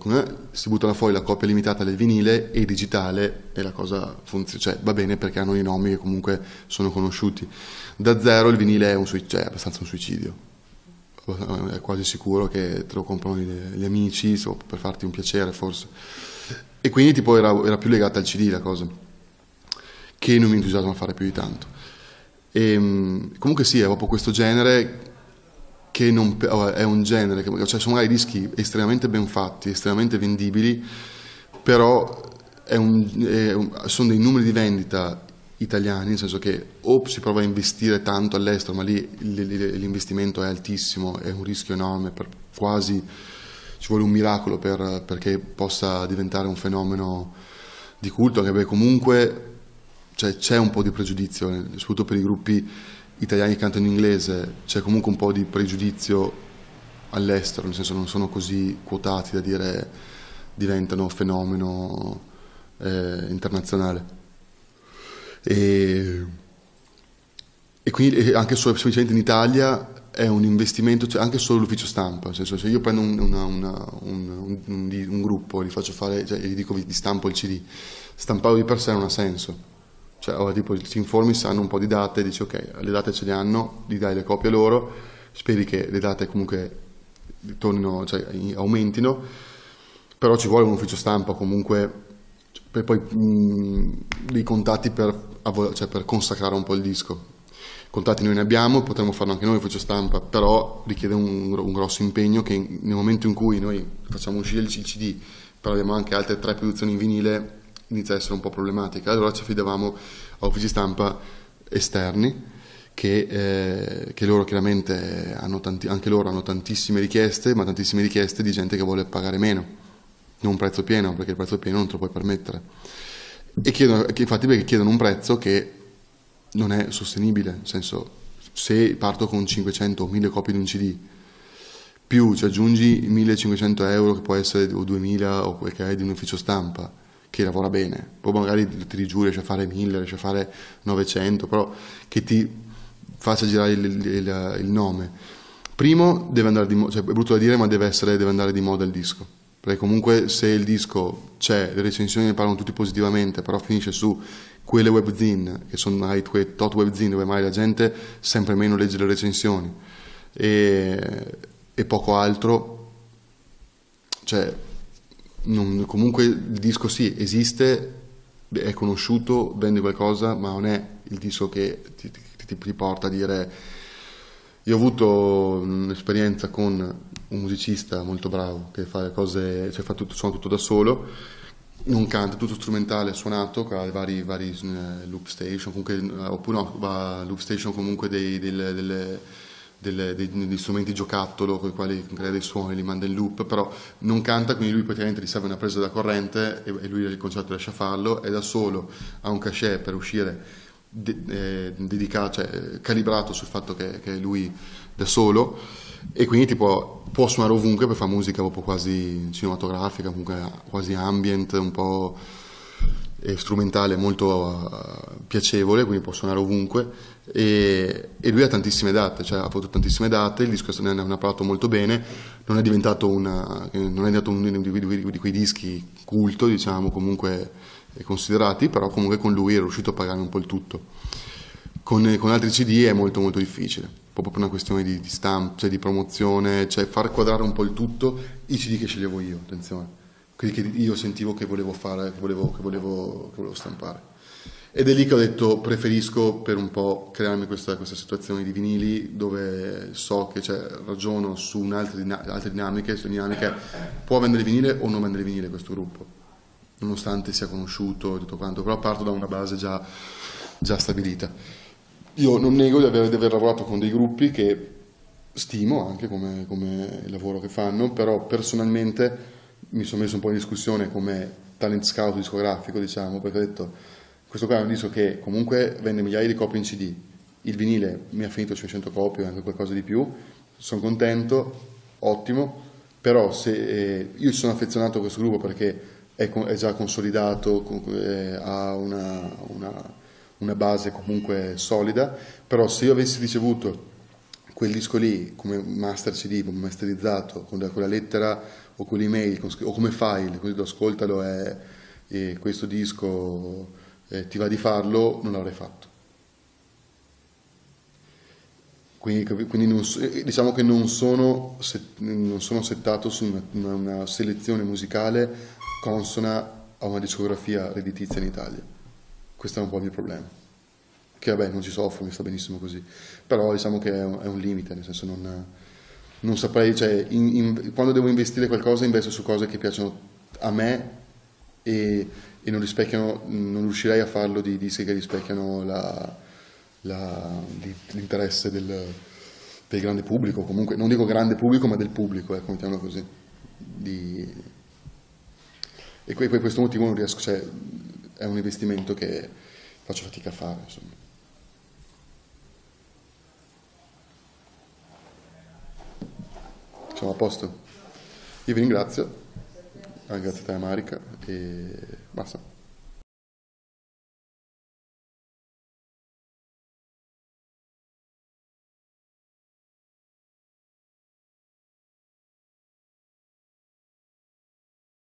si buttano fuori la copia limitata del vinile e digitale e la cosa funziona cioè va bene perché hanno i nomi che comunque sono conosciuti. Da zero il vinile è, un, cioè, è abbastanza un suicidio. È quasi sicuro che te lo comprano gli, gli amici per farti un piacere forse e quindi tipo era, era più legata al CD la cosa, che non mi entusiasma a fare più di tanto. E, ehm, comunque sì, è proprio questo genere che non, oh, è un genere, che, cioè sono magari dischi estremamente ben fatti, estremamente vendibili, però è un, è un, sono dei numeri di vendita italiani, nel senso che o si prova a investire tanto all'estero, ma lì l'investimento è altissimo, è un rischio enorme per quasi ci vuole un miracolo per, perché possa diventare un fenomeno di culto, anche perché comunque cioè, c'è un po' di pregiudizio, soprattutto per i gruppi italiani che cantano in inglese, c'è comunque un po' di pregiudizio all'estero, nel senso non sono così quotati da dire diventano fenomeno eh, internazionale. E, e quindi anche solo semplicemente in Italia è un investimento, cioè anche solo l'ufficio stampa, nel senso se io prendo un, una, una, un, un, un gruppo e gli faccio fare, cioè, gli dico vi stampo il CD, stamparlo di per sé non ha senso. Cioè, ora, tipo, ti informi, sanno un po' di date, dici ok, le date ce le hanno, gli dai le copie loro, speri che le date comunque tornino, cioè, aumentino, però ci vuole un ufficio stampa comunque per poi mh, dei contatti per, cioè, per consacrare un po' il disco contatti noi ne abbiamo, potremmo farlo anche noi, ufficio stampa, però richiede un, un, grosso impegno che nel momento in cui noi facciamo uscire il CD, però abbiamo anche altre tre produzioni in vinile, inizia a essere un po' problematica. Allora ci affidavamo a uffici stampa esterni. Che, eh, che, loro chiaramente hanno tanti, anche loro hanno tantissime richieste, ma tantissime richieste di gente che vuole pagare meno, non un prezzo pieno, perché il prezzo pieno non te lo puoi permettere. E chiedono, infatti perché chiedono un prezzo che non è sostenibile, nel senso se parto con 500 o 1000 copie di un CD, più ci aggiungi 1500 euro che può essere o 2000 o quel che è di un ufficio stampa che lavora bene, poi magari ti giù riesce a fare 1000, riesce a fare 900, però che ti faccia girare il, il, il nome. Primo deve andare di moda, cioè è brutto da dire ma deve, essere, deve andare di moda il disco, perché comunque se il disco c'è, le recensioni ne parlano tutti positivamente, però finisce su quelle webzine, che sono magari quei tot webzine dove magari la gente sempre meno legge le recensioni. E, e poco altro, cioè non, comunque il disco sì, esiste, è conosciuto, vende qualcosa, ma non è il disco che ti, ti, ti porta a dire... Io ho avuto un'esperienza con un musicista molto bravo che fa le cose, cioè fa tutto, suona tutto da solo non canta, tutto strumentale suonato con vari, vari uh, loop station, comunque, uh, oppure no, loop station comunque dei, delle, delle, delle, degli strumenti giocattolo con i quali crea dei suoni, li manda in loop, però non canta, quindi lui praticamente gli serve una presa da corrente e, e lui il concerto lascia farlo, è da solo, ha un cachet per uscire de, eh, dedicato, cioè, calibrato sul fatto che, che lui da solo e quindi tipo può suonare ovunque per fare musica proprio quasi cinematografica, comunque quasi ambient, un po' strumentale molto uh, piacevole, quindi può suonare ovunque e, e, lui ha tantissime date, cioè ha fatto tantissime date, il disco ne ha parlato molto bene, non è diventato, una, non è diventato uno di, di, di, quei dischi culto, diciamo, comunque considerati, però comunque con lui è riuscito a pagare un po' il tutto. Con, con altri CD è molto molto difficile, proprio per una questione di, di stampa, cioè di promozione, cioè far quadrare un po' il tutto, i CD che sceglievo io, attenzione quelli che io sentivo che volevo fare, che volevo, che volevo, che volevo stampare. Ed è lì che ho detto preferisco per un po' crearmi questa, questa situazione di vinili dove so che cioè, ragiono su altre, altre dinamiche, su dinamiche, può vendere vinile o non vendere vinile questo gruppo, nonostante sia conosciuto e tutto quanto, però parto da una base già, già stabilita. Io non nego di aver, di aver, lavorato con dei gruppi che stimo anche come, come lavoro che fanno, però personalmente mi sono messo un po' in discussione come talent scout discografico, diciamo, perché ho detto, questo qua è un disco che comunque vende migliaia di copie in CD, il vinile mi ha finito 500 copie o anche qualcosa di più, sono contento, ottimo, però se eh, io sono affezionato a questo gruppo perché è, è già consolidato, eh, ha una, una, una base comunque solida, però se io avessi ricevuto quel disco lì come master CD, come masterizzato, con quella lettera o con l'email o come file, così tu ascoltalo e, e questo disco eh, ti va di farlo, non l'avrei fatto. Quindi, quindi non, eh, diciamo che non sono, non sono settato su una, una, selezione musicale consona a una discografia redditizia in Italia. Questo è un po' il mio problema. Che vabbè, non ci soffro, mi sta benissimo così. Però diciamo che è un, è un limite, nel senso non non saprei, cioè, in, in, quando devo investire qualcosa investo su cose che piacciono a me e, e non, non riuscirei a farlo di dischi che rispecchiano la, la, l'interesse del, del, grande pubblico, comunque non dico grande pubblico ma del pubblico, ecco, mettiamolo così. Di, e per questo motivo non riesco, cioè, è un investimento che faccio fatica a fare. Insomma. Siamo a posto? Io vi ringrazio, ringrazio te Marica e basta.